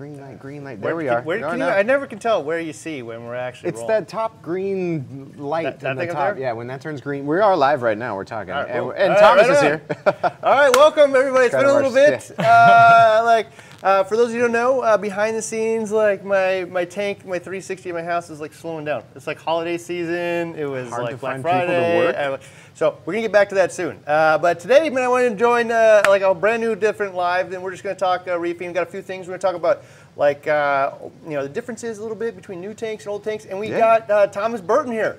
green light, green light. There Where- we are. Where, can you. I never can tell where you see when we're actually. It's rolling. that top green light That- that the top. Yeah, when that turns green, we are live right now. We're talking, right, and, cool. and Thomas right is here. All right, welcome everybody. It's Kind been a little bit. Uh, like uh, for those of you who don't know, uh, behind the scenes, like my my tank, my 360 in my house is like slowing down. It's like holiday season. It was Hard like Black find people to Friday. work. So we're gonna get back to that soon. Uh, but today, man, I want to join uh, like a brand new, different live. Then we're just gonna talk uh, reefing. We've got a few things we're gonna talk about, like uh, you know the differences a little bit between new tanks and old tanks. And we Yeah. got uh, Thomas Burton here.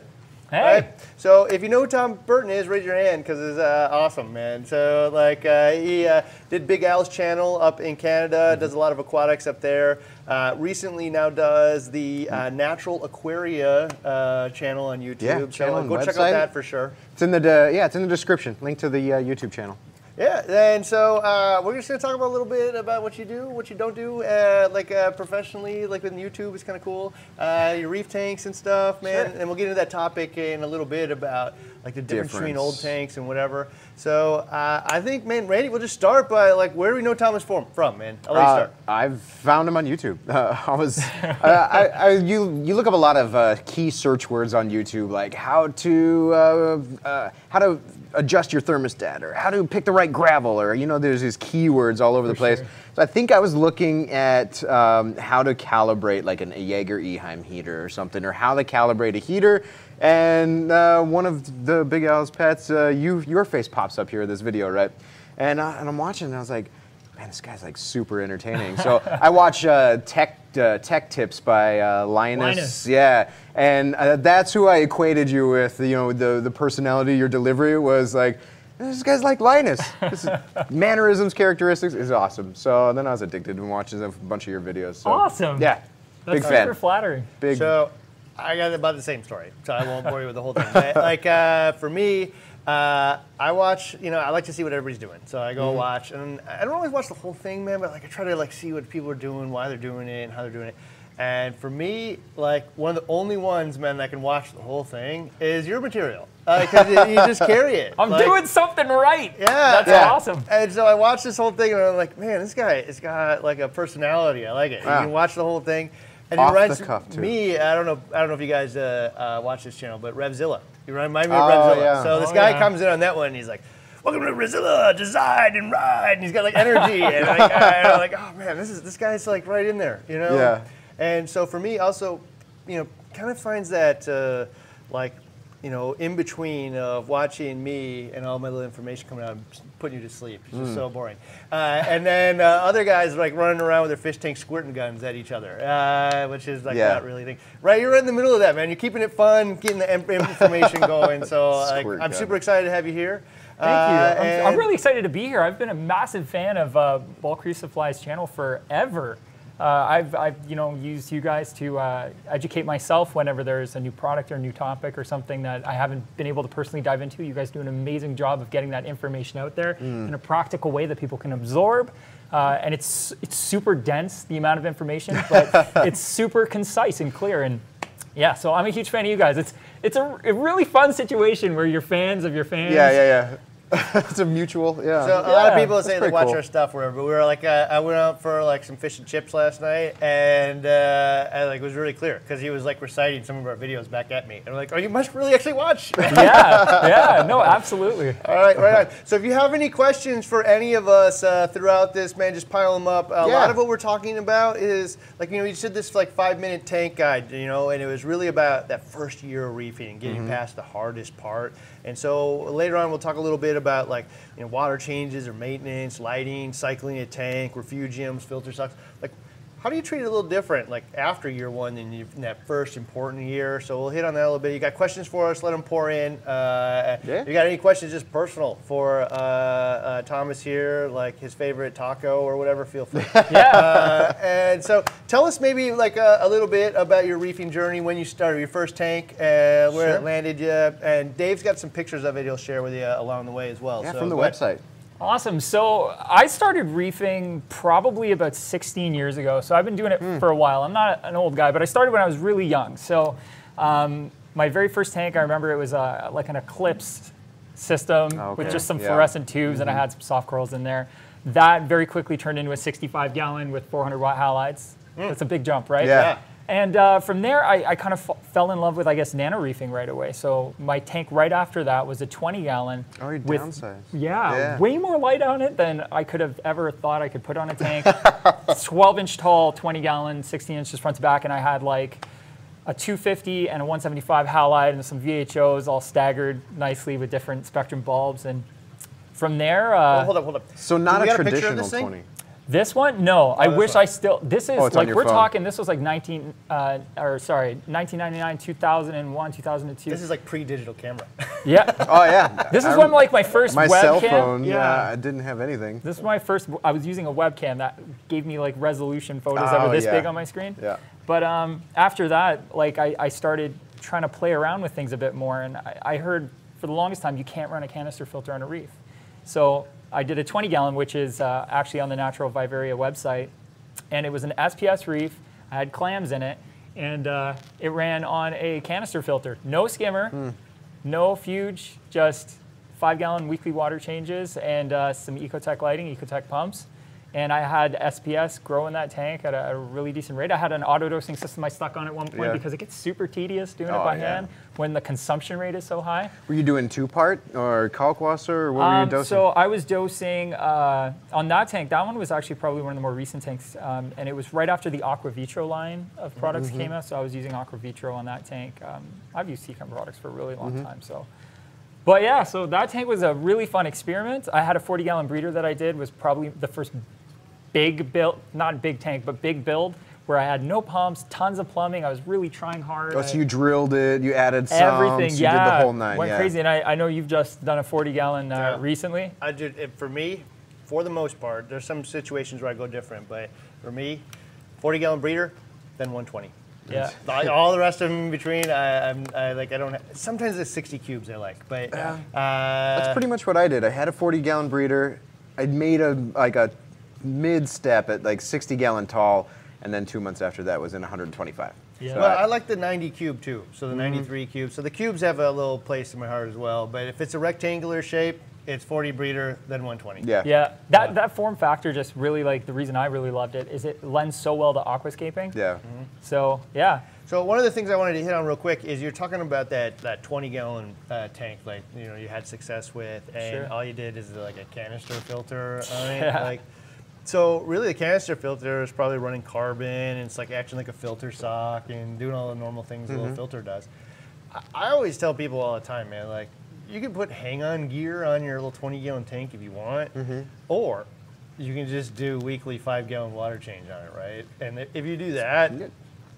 Hey. Right? So if you know who Tom Burton is, raise your hand because it's uh, awesome, man. So like uh, he uh, did Big Al's channel up in Canada, does a lot of aquatics up there. Uh, recently now does the uh, Natural Aquaria uh, channel on YouTube. Yeah, so channel go check website. out that for sure. It's in the yeah, it's in the description. Link to the uh, YouTube channel. Yeah, and so uh, we're just gonna talk about a little bit about what you do, what you don't do, uh, like uh, professionally, like with YouTube. It's kind of cool. Uh, your reef tanks and stuff, man. Sure. And we'll get into that topic in a little bit about like the difference between old tanks and whatever. So uh, I think, man, Randy, we'll just start by like where do we know Thomas from? From man, I'll let you Uh, start. I've found him on YouTube. Uh, I was, uh, I, I, you, you look up a lot of uh, key search words on YouTube, like how to, uh, uh, how to adjust your thermostat, or how to pick the right gravel, or you know, there's these keywords all over the place. sure. So I think I was looking at um, how to calibrate like an, a Jaeger Eheim heater or something, or how to calibrate a heater. And uh, one of the Big Al's pets, uh, you, your face pops up here in this video, right? And, uh, and I'm watching, and I was like, man, this guy's like super entertaining. So I watch uh, tech uh, tech tips by uh, Linus. Linus. Yeah, and uh, that's who I equated you with. You know, the the personality, your delivery was like. This guy's like Linus. This is, mannerisms, characteristics is awesome. So then I was addicted and watching a bunch of your videos. So, Awesome. Yeah, That's big super fan. flattering. Big. So I got about the same story, so I won't bore you with the whole thing. But, like uh, for me, uh, I watch. You know, I like to see what everybody's doing, so I go watch, and I don't always watch the whole thing, man. But like, I try to like see what people are doing, why they're doing it, and how they're doing it. And for me, like one of the only ones, man, that can watch the whole thing is your material, because you, you just carry it. I'm Like, doing something right. Yeah, That's yeah. awesome. And so I watched this whole thing, and I'm like, man, this guy has got like a personality. I like it. Wow. You can watch the whole thing. And Off it the cuff, too. me. I don't know. I don't know if you guys uh, uh, watch this channel, but Revzilla. You remind me of Oh, Revzilla. yeah. So this Oh, guy yeah. comes in on that one, and he's like, "Welcome to Revzilla, design and ride," and he's got like energy, and, like, I, and I'm like, "Oh man, this is this guy's like right in there," you know? Yeah. And so for me, also, you know, kind of finds that uh, like, you know, in between of watching me and all my little information coming out, and putting you to sleep. It's just so boring. Uh, and then uh, other guys like running around with their fish tank squirting guns at each other, uh, which is like Yeah. not really a thing. Right, you're right in the middle of that, man. You're keeping it fun, getting the information going. So like, I'm super excited to have you here. Thank you. Uh, I'm, I'm really excited to be here. I've been a massive fan of uh, Bulk Reef Supply's channel forever. Uh, I've, I've, you know, used you guys to uh, educate myself whenever there's a new product or a new topic or something that I haven't been able to personally dive into. You guys do an amazing job of getting that information out there Mm. in a practical way that people can absorb. Uh, and it's it's super dense the amount of information, but it's super concise and clear. And yeah, so I'm a huge fan of you guys. It's it's a, a really fun situation where you're fans of your fans. yeah, yeah, yeah. it's a mutual. Yeah. So a lot of people say they watch cool. our stuff wherever. But we were like, uh, I went out for like some fish and chips last night, and uh, I, like it was really clear because he was like reciting some of our videos back at me, and I'm like, oh, you must really actually watch. yeah, yeah, no, absolutely. All right, right on. So if you have any questions for any of us uh, throughout this, man, just pile them up. A Yeah. lot of what we're talking about is like you know you did this like five minute tank guide, you know, and it was really about that first year of reefing and getting past the hardest part. And so later on we'll talk a little bit about like you know water changes or maintenance, lighting, cycling a tank, refugiums, filter socks, like. How do you treat it a little different, like after year one than you, in that first important year? So we'll hit on that a little bit. You got questions for us? Let them pour in. Uh, Yeah. You got any questions, just personal for uh, uh, Thomas here, like his favorite taco or whatever? Feel free. Yeah. Uh, and so, tell us maybe like a, a little bit about your reefing journey when you started your first tank, uh, where Sure. it landed you, and Dave's got some pictures of it. He'll share with you along the way as well. yeah, so from the go ahead. website. Awesome. So I started reefing probably about 16 years ago. So I've been doing it Hmm. for a while. I'm not an old guy, but I started when I was really young. So um, my very first tank, I remember it was uh, like an Eclipse system Oh, okay. with just some Yeah. fluorescent tubes, and Mm-hmm. I had some soft corals in there. That very quickly turned into a 65 gallon with 400 watt halides. That's a big jump, right? Yeah. And uh, from there, I, I kind of f- fell in love with, I guess, nano reefing right away. So my tank right after that was a 20 gallon. Oh, you with, downsized. Yeah, Yeah. way more light on it than I could have ever thought I could put on a tank. 12 inch tall, 20 gallon, 16 inches front to back, and I had like a 250 and a 175 halide and some VHOs all staggered nicely with different spectrum bulbs. And from there, uh, Oh, hold up, hold up. So not a got picture of traditional this thing? 20. this one, no. I wish one. I still. This is Oh, it's on like your we're phone. talking. This was like 19, uh, or sorry, 1999, 2001, 2002. This is like pre-digital camera. yeah. Oh yeah. This is I one like my first My webcam. cell phone. Yeah. Yeah. I didn't have anything. This is my first. I was using a webcam that gave me like resolution photos that Oh, were this yeah. big on my screen. Yeah. But um, after that, like I, I started trying to play around with things a bit more, and I, I heard for the longest time you can't run a canister filter on a reef. So I did a 20 gallon, which is uh, actually on the Natural Vivaria website, and it was an SPS reef. I had clams in it, and uh, it ran on a canister filter, no skimmer, Hmm. no fuge, just five gallon weekly water changes and uh, some Ecotech lighting, Ecotech pumps. And I had SPS grow in that tank at a, a really decent rate. I had an auto dosing system I stuck on at one point Yeah. because it gets super tedious doing Oh, it by yeah. hand when the consumption rate is so high. Were you doing two part or Kalkwasser or what were you Um, dosing? so I was dosing uh, on that tank. That one was actually probably one of the more recent tanks, um, and it was right after the Aqua Vitro line of products Mm-hmm. came out. So I was using Aqua Vitro on that tank. Um, I've used Seachem products for a really long Mm-hmm. time. So, but yeah, so that tank was a really fun experiment. I had a 40 gallon breeder that I did was probably the first big build, not big tank, but big build where I had no pumps, tons of plumbing. I was really trying hard. oh, so you drilled it, you added some, Everything, so yeah, you did the whole nine. went yeah. crazy. And I, I know you've just done a 40 gallon uh, Yeah. recently. I did it for me, for the most part. There's some situations where I go different, but for me, 40 gallon breeder, then 120. Yeah. All the rest of them in between, I, I'm I, like I don't. Have, sometimes it's 60 cubes I like, but uh, That's pretty much what I did. I had a 40 gallon breeder. I made a like a mid step at like 60 gallon tall, and then two months after that was in 125. Yeah. So Well, I- I like the 90 cube too. So the 93 cube. So the cubes have a little place in my heart as well. But if it's a rectangular shape, it's 40 breeder, then 120. yeah. Yeah, that, that form factor just really like the reason I really loved it is it lends so well to aquascaping. Yeah. So yeah, So one of the things I wanted to hit on real quick is you're talking about that, that 20 gallon uh, tank, like you know you had success with, and Sure. all you did is like a canister filter on it. Yeah. Like, so really, the canister filter is probably running carbon, and it's like acting like a filter sock and doing all the normal things a little filter does. I, I always tell people all the time, man, like you can put hang-on gear on your little 20 gallon tank if you want, or you can just do weekly five gallon water change on it, right? And if you do that,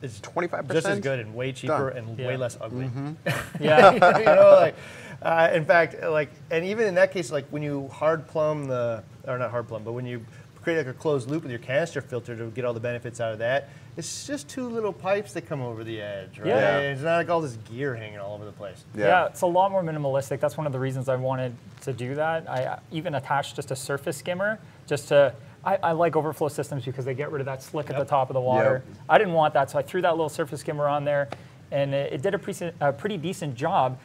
it's 25% just as good and way cheaper done. and Yeah. way less ugly. yeah, you know, like, uh, in fact, like, and even in that case, like when you hard plumb the, or not hard plumb, but when you create like a closed loop with your canister filter to get all the benefits out of that, it's just two little pipes that come over the edge, right? Yeah. It's not like all this gear hanging all over the place. Yeah. yeah, It's a lot more minimalistic. That's one of the reasons I wanted to do that. I even attached just a surface skimmer just to. I, I like overflow systems because they get rid of that slick at the top of the water. Yep. I didn't want that, so I threw that little surface skimmer on there, and it, it did a, pre- a pretty decent job.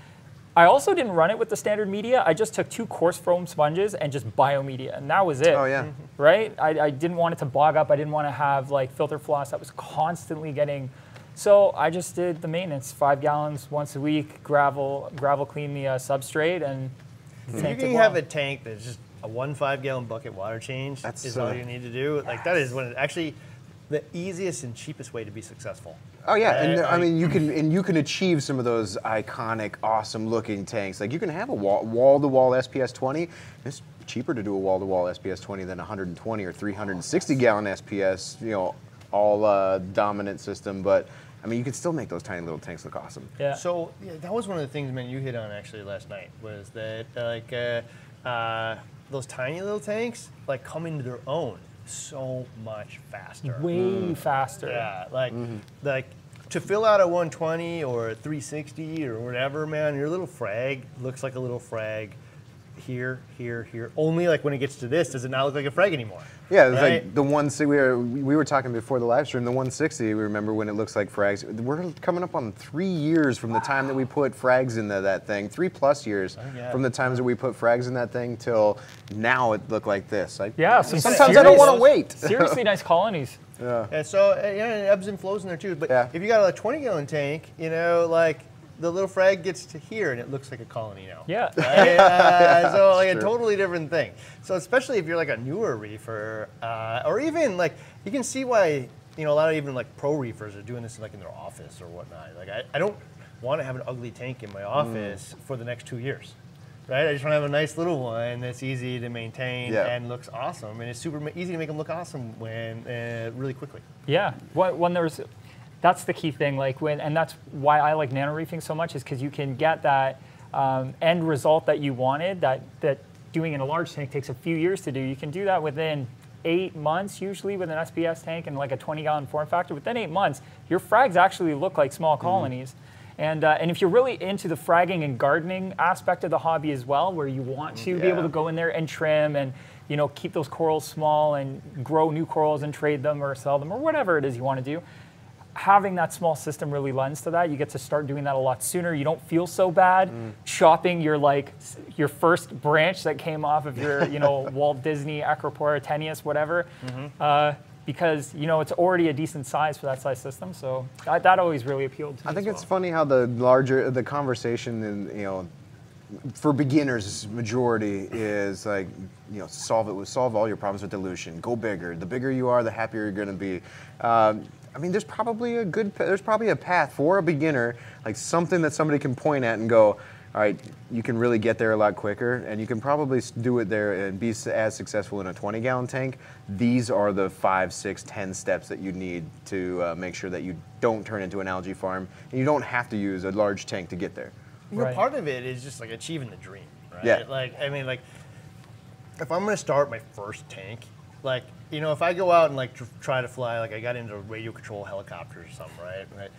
I also didn't run it with the standard media. I just took two coarse foam sponges and just biomedia, and that was it. Oh yeah. right? I, I didn't want it to bog up. I didn't want to have like filter floss that was constantly getting. So I just did the maintenance, five gallons once a week, gravel gravel clean the uh, substrate, and If you can have a tank that's just a one five gallon bucket water change That's, is all uh, you need to do. Like that is when it actually the easiest and cheapest way to be successful. Oh yeah, and Right, I mean you can and you can achieve some of those iconic, awesome looking tanks. Like you can have a wall wall to wall SPS 20. It's cheaper to do a wall to wall SPS 20 than a 120 or 360 gallon SPS. You know, all uh, dominant system, but I mean you can still make those tiny little tanks look awesome. yeah. So yeah, that was one of the things, man, you hit on actually last night was that uh, like uh, uh, those tiny little tanks like come into their own so much faster. way faster. Yeah, like Mm-hmm. like to fill out a 120 or a 360 or whatever, man, your little frag looks like a little frag here, here, here. Only like when it gets to this, does it not look like a frag anymore? Yeah, it's Right? like the one We were, we were talking before the live stream. The 160. We remember when it looks like frags. We're coming up on three years from the time that we put frags into that thing. Three plus years yeah. from the times that we put frags in that thing till now it looked like this. Like, Yeah, some sometimes I don't want to wait. Seriously nice colonies. Yeah. And so, uh, yeah, it ebbs and flows in there too. But Yeah. if you got a 20 gallon tank, you know, like the little frag gets to here and it looks like a colony now. Yeah. Right? Uh, so like a totally different thing. So especially if you're like a newer reefer, uh, or even like you can see why you know a lot of even like pro reefers are doing this like in their office or whatnot. Like I, I don't want to have an ugly tank in my Mm. office for the next two years. Right, I just want to have a nice little one that's easy to maintain Yeah. and looks awesome, and it's super easy to make them look awesome when uh, really quickly. Yeah, when, when there's, that's the key thing. Like when, and that's why I like nano reefing so much is because you can get that um, end result that you wanted. That that doing in a large tank takes a few years to do. You can do that within eight months usually with an SPS tank and like a 20 gallon form factor. Within eight months, your frags actually look like small colonies. And, uh, and if you're really into the fragging and gardening aspect of the hobby as well, where you want to be able to go in there and trim and you know keep those corals small and grow new corals and trade them or sell them or whatever it is you want to do, having that small system really lends to that. You get to start doing that a lot sooner. You don't feel so bad chopping your like your first branch that came off of your you know Walt Disney Acropora tenuis whatever. Uh, because you know it's already a decent size for that size system, so that, that always really appealed to me. I think it's well. funny how the larger the conversation and you know for beginners majority is like you know solve it with solve all your problems with dilution go bigger the bigger you are the happier you're going to be um, i mean there's probably a good there's probably a path for a beginner like something that somebody can point at and go all right you can really get there a lot quicker and you can probably do it there and be as successful in a 20 gallon tank these are the five six ten steps that you need to uh, make sure that you don't turn into an algae farm and you don't have to use a large tank to get there You know, Right. part of it is just like achieving the dream, right? Yeah. Like, I mean, like, if I'm gonna start my first tank, like, you know, if I go out and like tr- try to fly, like, I got into radio control helicopters or something, right? right?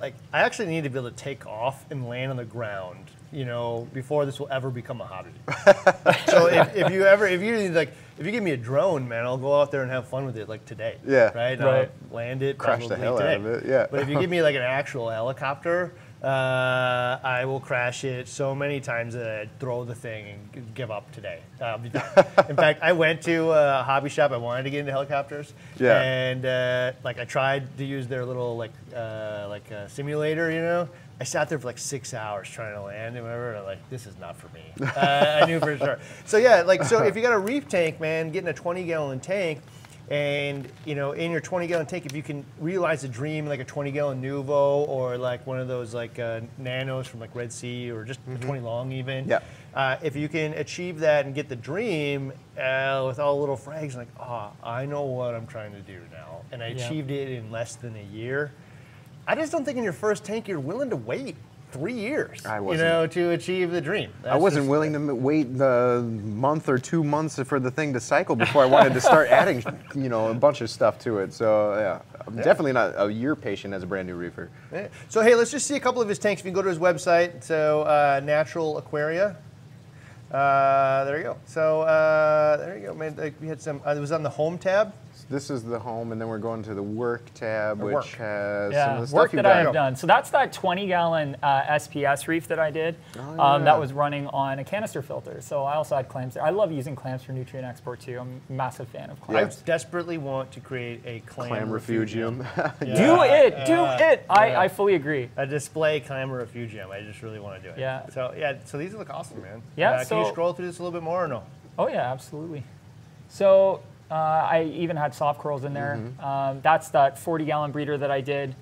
Like, I actually need to be able to take off and land on the ground, you know, before this will ever become a hobby. so if, if you ever, if you like, if you give me a drone, man, I'll go out there and have fun with it, like today. Yeah. Right. Right. I'll land it. Crash the probably hell out today. of it, yeah. But if you give me like an actual helicopter, uh, I will crash it so many times that I throw the thing and give up today. I'll be done. In fact, I went to a hobby shop. I wanted to get into helicopters, Yeah. and uh, like I tried to use their little like uh, like uh, simulator, you know. I sat there for like six hours trying to land and whatever. And I'm like, this is not for me. Uh, I knew for sure. So yeah, like so if you got a reef tank, man, getting a 20 gallon tank, and you know, in your 20 gallon tank, if you can realize a dream like a 20 gallon Nuvo or like one of those like uh, nanos from like Red Sea or just a 20 long even. Yeah. Uh, if you can achieve that and get the dream uh, with all the little frags, like, ah, I know what I'm trying to do now, and I Yeah. achieved it in less than a year. I just don't think in your first tank you're willing to wait three years, I you wasn't. know, to achieve the dream. I wasn't willing to wait the month or two months for the thing to cycle before I wanted to start adding, you know, a bunch of stuff to it. So yeah, I'm definitely not a year patient as a brand new reefer. Yeah. So hey, let's just see a couple of his tanks. If you can go to his website, so uh, Natural Aquaria. Uh, there you go. So uh, there you go, man. Like, we had some. Uh, it was on the home tab. This is the home, and then we're going to the work tab, The which work. has some of the stuff work you've that I have done. So that's that 20 gallon uh, SPS reef that I did. Oh, um, that was running on a canister filter. So I also had clamps there. I love using clamps for nutrient export too. I'm a massive fan of clams. I desperately want to create a clam, Clam refugium. Do Yeah. it, do Yeah. it. I, Yeah. I fully agree. A display clam refugium. I just really want to do it. Yeah. So yeah. So these look awesome, man. Yeah, Uh, can you scroll through this a little bit more or no? Oh yeah, absolutely. So uh, I even had soft corals in there. Mm-hmm. Um, that's that 40 gallon breeder that I did.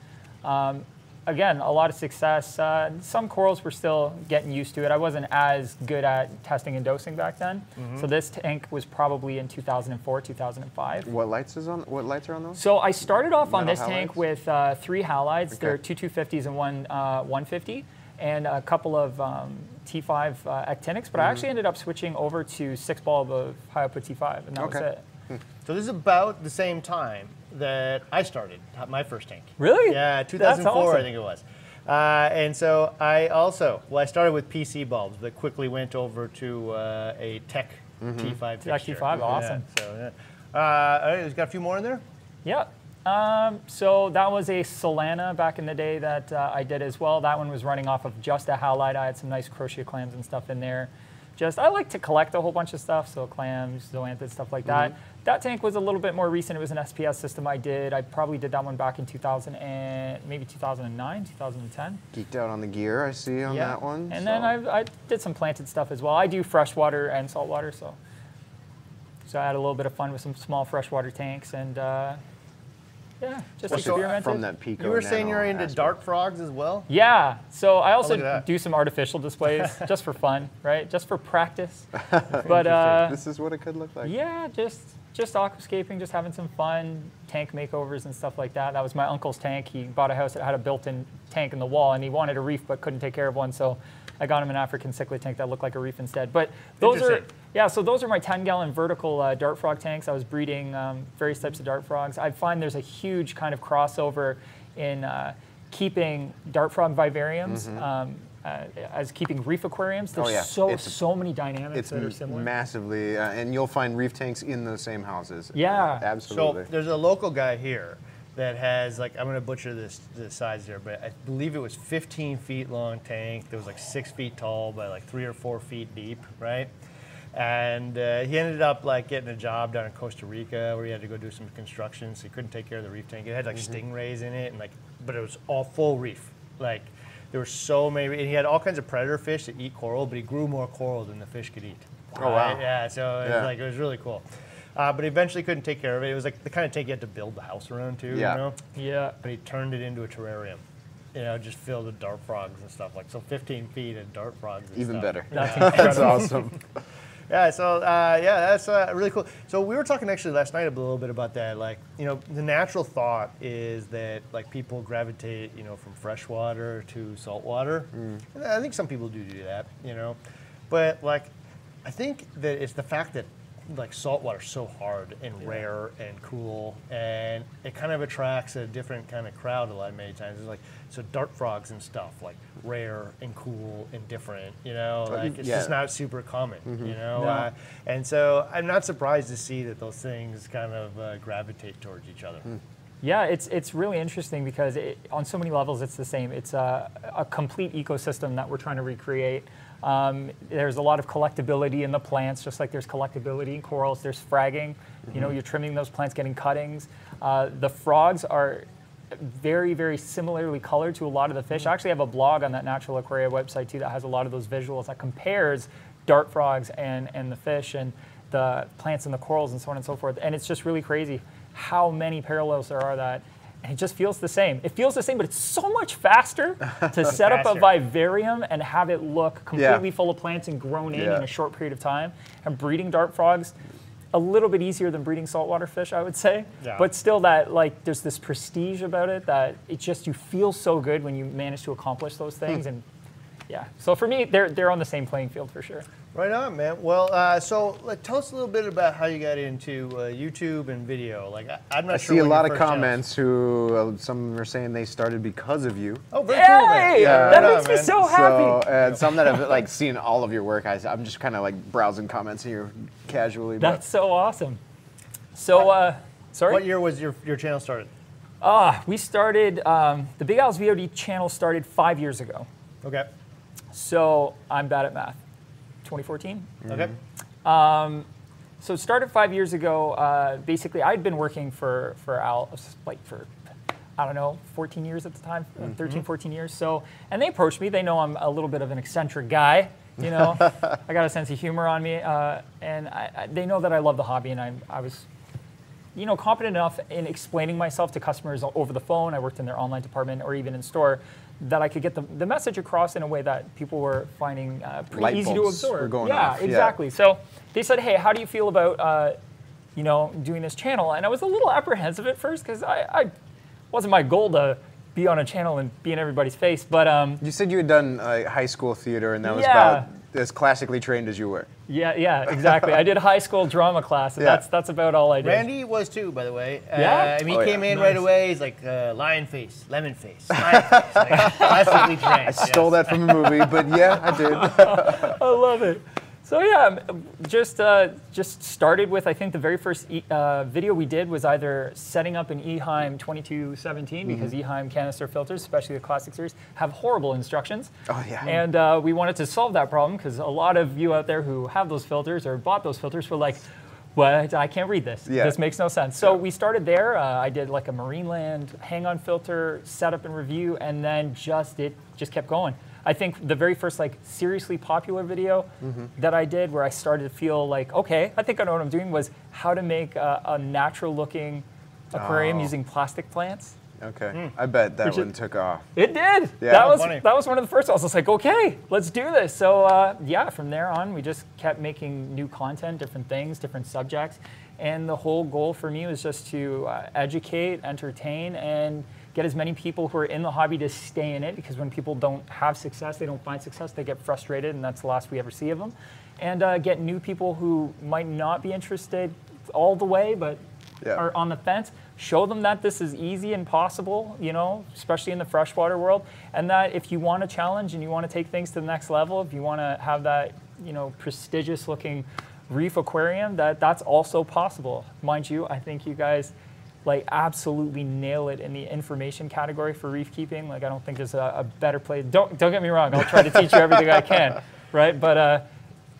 Um, again, a lot of success. Uh, some corals were still getting used to it. I wasn't as good at testing and dosing back then. Mm-hmm. So this tank was probably in 2004, 2005. what lights is on? What lights are on those? So I started off on Metal this tank with uh, three halides. They're two 250s and one uh, 150, and a couple of um, T5 uh, actinics. But I Mm-hmm. actually ended up switching over to six bulb of high output T5, and that was it. So this is about the same time that I started my first tank. Really? Yeah, 2004, awesome. I think it was. Uh, and so I also, well, I started with PC bulbs, but quickly went over to uh, a Tech T5 Tech fixture. T5, awesome. Yeah, so, yeah. Uh, all right, it's got a few more in there. Yeah. Um, so that was a Solana back in the day that uh, I did as well. That one was running off of just a halide. I had some nice crocea clams and stuff in there. Just I like to collect a whole bunch of stuff, so clams, zoanthids, stuff like that. That tank was a little bit more recent. It was an SPS system I did. I probably did that one back in 2000 and maybe 2009, 2010. Geeked out on the gear, I see on yeah. that one. And so- then I, I did some planted stuff as well. I do freshwater and saltwater, so so I had a little bit of fun with some small freshwater tanks and uh, yeah, just Especially experimented. from that Pico You were saying you're into aspect. dart frogs as well. Yeah, so I also look do some artificial displays just for fun, right? Just for practice. but uh, This is what it could look like. yeah, just just aquascaping, just having some fun tank makeovers and stuff like that. That was my uncle's tank. He bought a house that had a built-in tank in the wall, and he wanted a reef but couldn't take care of one, so I got him an African cichlid tank that looked like a reef instead. But those are yeah, so those are my 10-gallon vertical uh, dart frog tanks. I was breeding um, various types of dart frogs. I find there's a huge kind of crossover in uh, keeping dart frog vivariums. Um, uh, as keeping reef aquariums, there's. Oh, yeah. so It's- so many dynamics It's that are m- similar. massively, uh, and you'll find reef tanks in those same houses. Yeah. absolutely. So there's a local guy here that has like I'm gonna butcher this the size here, but I believe it was 15 feet long tank that was like six feet tall by like three or four feet deep, right? And uh, he ended up like getting a job down in Costa Rica where he had to go do some construction, so he couldn't take care of the reef tank. It had like stingrays in it, and like, but it was all full reef. Like there were so many, and he had all kinds of predator fish that eat coral, but he grew more coral than the fish could eat. Oh, wow. Right? Yeah, so it was like it was really cool. Uh, but he eventually couldn't take care of it. It was like the kind of tank you had to build the house around too, Yeah. you know. yeah. But he turned it into a terrarium, you know, just filled with dart frogs and stuff like so. 15 feet of dart frogs. And Even stuff. better. That's That's awesome. Yeah, so uh, yeah, that's uh, really cool. So we were talking actually last night a little bit about that. Like, you know, the natural thought is that like people gravitate, you know, from freshwater to saltwater. And I think some people do do that, you know, but like, I think that it's the fact that like saltwater's so hard and rare and cool, and it kind of attracts a different kind of crowd a lot many times. It's like so dart frogs and stuff like rare and cool and different, you know, like it's yeah. just not super common, you know. No. Uh, and so I'm not surprised to see that those things kind of uh, gravitate towards each other. Yeah, it's it's really interesting because it, on so many levels it's the same. It's a, a complete ecosystem that we're trying to recreate. Um, there's a lot of collectability in the plants, just like there's collectability in corals. There's fragging. You know, you're trimming those plants, getting cuttings. Uh, the frogs are very, very similarly colored to a lot of the fish. I actually have a blog on that Natural Aquaria website too that has a lot of those visuals that compares dart frogs and, and the fish and the plants and the corals and so on and so forth. And it's just really crazy how many parallels there are that and it just feels the same. It feels the same, but it's so much faster to set up a vivarium and have it look completely full of plants and grown in Yeah. in a short period of time. And breeding dart frogs, a little bit easier than breeding saltwater fish, I would say. Yeah. But still, that like there's this prestige about it that it just you feel so good when you manage to accomplish those things. Hmm. And yeah, so for me, they're they're on the same playing field for sure. Right on, man. Well, uh, so like, tell us a little bit about how you got into uh, YouTube and video. Like, I, I'm not I sure. see a lot of first channel- comments who uh, some are saying they started because of you. Oh, very cool, man. Yeah, that right makes on, me man. so happy. So, and some that have like seen all of your work, I, I'm just kind of like browsing comments here casually. but- That's so awesome. So, uh, sorry. What year was your your channel started? Ah, we started um, the Big Al's VOD channel started five years ago. Okay. So I'm bad at math. 2014. Okay. So it started five years ago. Uh, basically, I'd been working for for Al like for I don't know 14 years at the time, uh, 13, 14 years. So and they approached me. They know I'm a little bit of an eccentric guy. You know, I got a sense of humor on me, uh, and I, I, they know that I love the hobby, and I I was. You know, competent enough in explaining myself to customers over the phone. I worked in their online department or even in store, that I could get the, the message across in a way that people were finding uh, pretty Light easy to absorb. yeah, off, yeah. exactly. So they said, "Hey, how do you feel about uh, you know doing this channel?" And I was a little apprehensive at first because I, I wasn't my goal to be on a channel and be in everybody's face, but um, You said you had done uh, high school theater, and that was Yeah. about as classically trained as you were. Yeah, yeah, exactly. I did high school drama class, and Yeah. that's that's about all I did. Randy was too, by the way. Yeah? Uh, I mean, Oh, he yeah. came in right away. He's like uh, lion face, lemon face, lion face. Like, classically trained. I stole that from a movie, but yeah, I did. I love it. So yeah, just uh, just started with I think the very first e- uh, video we did was either setting up an Eheim 2217 because Eheim canister filters, especially the classic series, have horrible instructions. Oh, yeah. And uh, we wanted to solve that problem because a lot of you out there who have those filters or bought those filters were like. What? I can't read this. Yeah. This makes no sense. So we started there. Uh, I did like a Marineland hang-on filter setup and review, and then just it just kept going. I think the very first like seriously popular video that I did, where I started to feel like, okay, I think I know what I'm doing, was how to make a, a natural-looking aquarium Oh. using plastic plants. Okay, I bet that Which one is- took off. It did. Yeah. that was Funny. that was one of the first. I was just like, okay, let's do this. So uh, yeah, from there on, we just kept making new content, different things, different subjects, and the whole goal for me was just to uh, educate, entertain, and get as many people who are in the hobby to stay in it. Because when people don't have success, they don't find success, they get frustrated, and that's the last we ever see of them. And uh, get new people who might not be interested all the way, but Yeah. are on the fence, show them that this is easy and possible, you know, especially in the freshwater world, and that if you want a challenge and you want to take things to the next level, if you want to have that, you know, prestigious looking reef aquarium, that that's also possible. Mind you, I think you guys like absolutely nail it in the information category for reef keeping. Like I don't think there's a, a better place. Don't don't get me wrong. I'll try to teach you everything I can, right? But uh,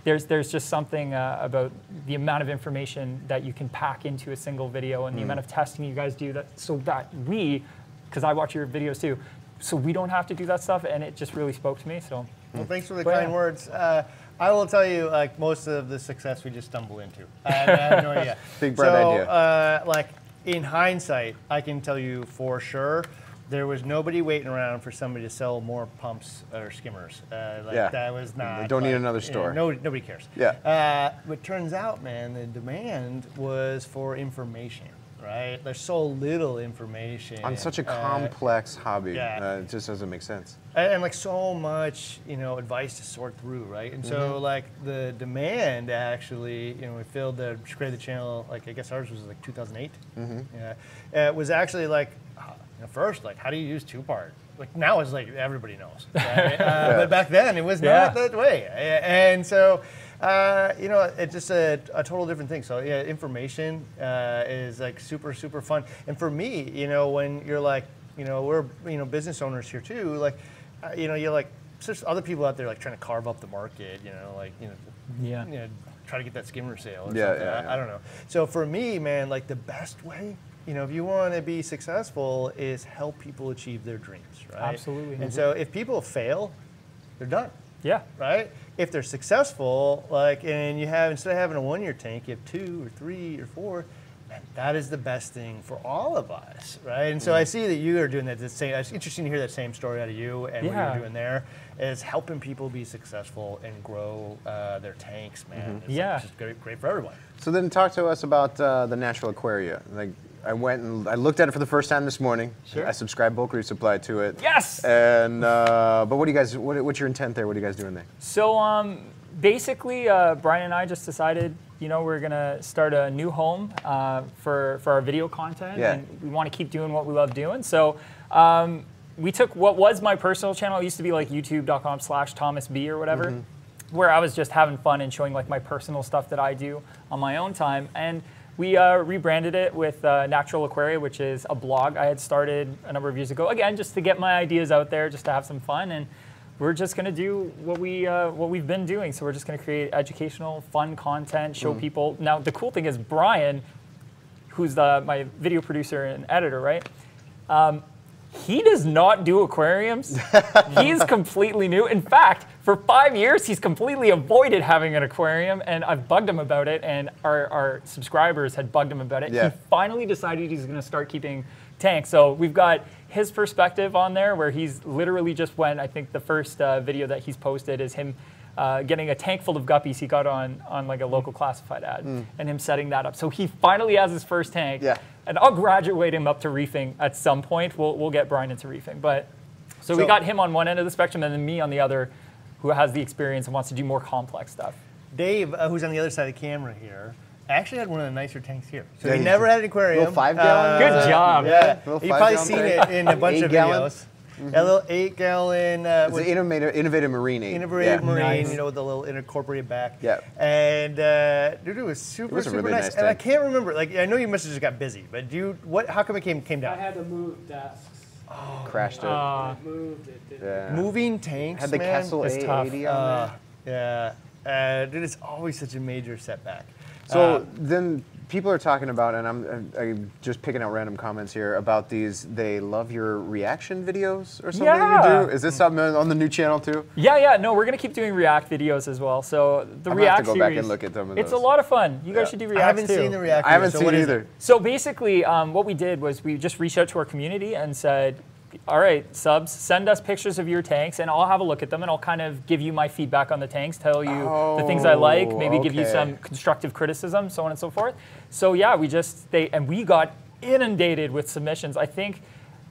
there's there's just something uh, about the amount of information that you can pack into a single video and the amount of testing you guys do that so that we because I watch your videos too so we don't have to do that stuff and it just really spoke to me so Well, thanks for the Well, kind yeah. words. Uh, I will tell you, like most of the success we just stumble into. I, I have no idea. Big bright so, idea. Uh, like in hindsight, I can tell you for sure. There was nobody waiting around for somebody to sell more pumps or skimmers. Uh, like Yeah. that was not. They don't need like, another you know, store. no, nobody cares. Yeah. Uh, but turns out, man, the demand was for information. Right? There's so little information On such a uh, complex hobby, yeah. uh, it just doesn't make sense. and, and, like so much you know advice to sort through right and so like the demand actually you know we filled the created the channel like i guess ours was like 2008 yeah uh, it was actually like uh, you know, first like how do you use two part like now it's like everybody knows right? uh, but back then it was Yeah. not that way and so uh, you know, it's just a, a total different thing. So yeah, information uh, is like super, super fun. And for me, you know, when you're like, you know, we're you know business owners here too. Like, uh, you know, you're like, there's other people out there like trying to carve up the market. You know, like you know, Yeah. you know, try to get that skimmer sale or Yeah, something. yeah, yeah. I don't know. So for me, man, like the best way. You know, if you want to be successful, is help people achieve their dreams, right? Absolutely. And so, if people fail, they're done yeah right? If they're successful, like, and you have instead of having a one-year tank, you have two or three or four. Man, that is the best thing for all of us, right? And so Mm. I see that you are doing that. The same. It's interesting to hear that same story out of you and what you're doing there is helping people be successful and grow uh, their tanks, man. It's Mm-hmm. Yeah. just great, great for everyone. So then, talk to us about uh, the Natural Aquaria. Like, I went and I looked at it for the first time this morning. Sure. I subscribed bulk reef supply to it. yes And uh, but what do you guys? What, what's your intent there? What are you guys doing there? So um, basically, uh, Brian and I just decided, you know, we're gonna start a new home uh, for for our video content, Yeah. and we want to keep doing what we love doing. So. Um, we took what was my personal channel. It used to be like youtube.com slash Thomas B or whatever, where I was just having fun and showing like my personal stuff that I do on my own time. And we uh, rebranded it with uh, Natural Aquaria, which is a blog I had started a number of years ago. Again, just to get my ideas out there, just to have some fun. And we're just going to do what we uh, what we've been doing. So we're just going to create educational, fun content, show people. Now the cool thing is Brian, who's the, my video producer and editor, right? Um, he does not do aquariums. he's completely new. In fact, for five years, he's completely avoided having an aquarium, and I've bugged him about it, and our, our subscribers had bugged him about it. Yeah. He finally decided he's going to start keeping tanks. So we've got his perspective on there, where he's literally just went. I think the first uh, video that he's posted is him. Uh, getting a tank full of guppies he got on on like a local classified ad, and him setting that up. So he finally has his first tank, Yeah. And I'll graduate him up to reefing at some point. We'll, we'll get Brian into reefing. But so, we got him on one end of the spectrum and then me on the other, who has the experience and wants to do more complex stuff. Dave, uh, who's on the other side of the camera here, actually had one of the nicer tanks here. So Yeah, he he never did. had an aquarium. Little five gallon? Good job. Yeah, you've probably seen tank. it in a bunch Eight of gallon? videos. A little eight gallon. Uh, It's with the innovative, innovative marine. eight. integrated Yeah. marine, Nice. you know, with the little incorporated back. Yeah. And uh, dude, it was super, it was a super really nice. nice and I can't remember. Like, I know you must have just got busy, but do you? What? How come it came came I had to move desks. Crashed it. Uh, it moved. It did. yeah. Moving tanks, Had the man. Kessil It's. A80 on Uh, there. yeah, uh, dude, it's always such a major setback. So Uh, then people are talking about, and I'm, I'm just picking out random comments here about these. They love your reaction videos or something Yeah. you do. Is this something on the new channel too? Yeah, yeah, no, we're gonna keep doing React videos as well. So the I'm React have to go back and look at some of It's a lot of fun. You guys should do React I haven't too. seen the reaction. I haven't so seen what it is either. So basically, um, what we did was we just reached out to our community and said, all right, subs, send us pictures of your tanks, and I'll have a look at them, and I'll kind of give you my feedback on the tanks, tell you the things I like, Oh, maybe give you some constructive criticism, so on and so forth. So yeah, we just they and we got inundated with submissions. I think.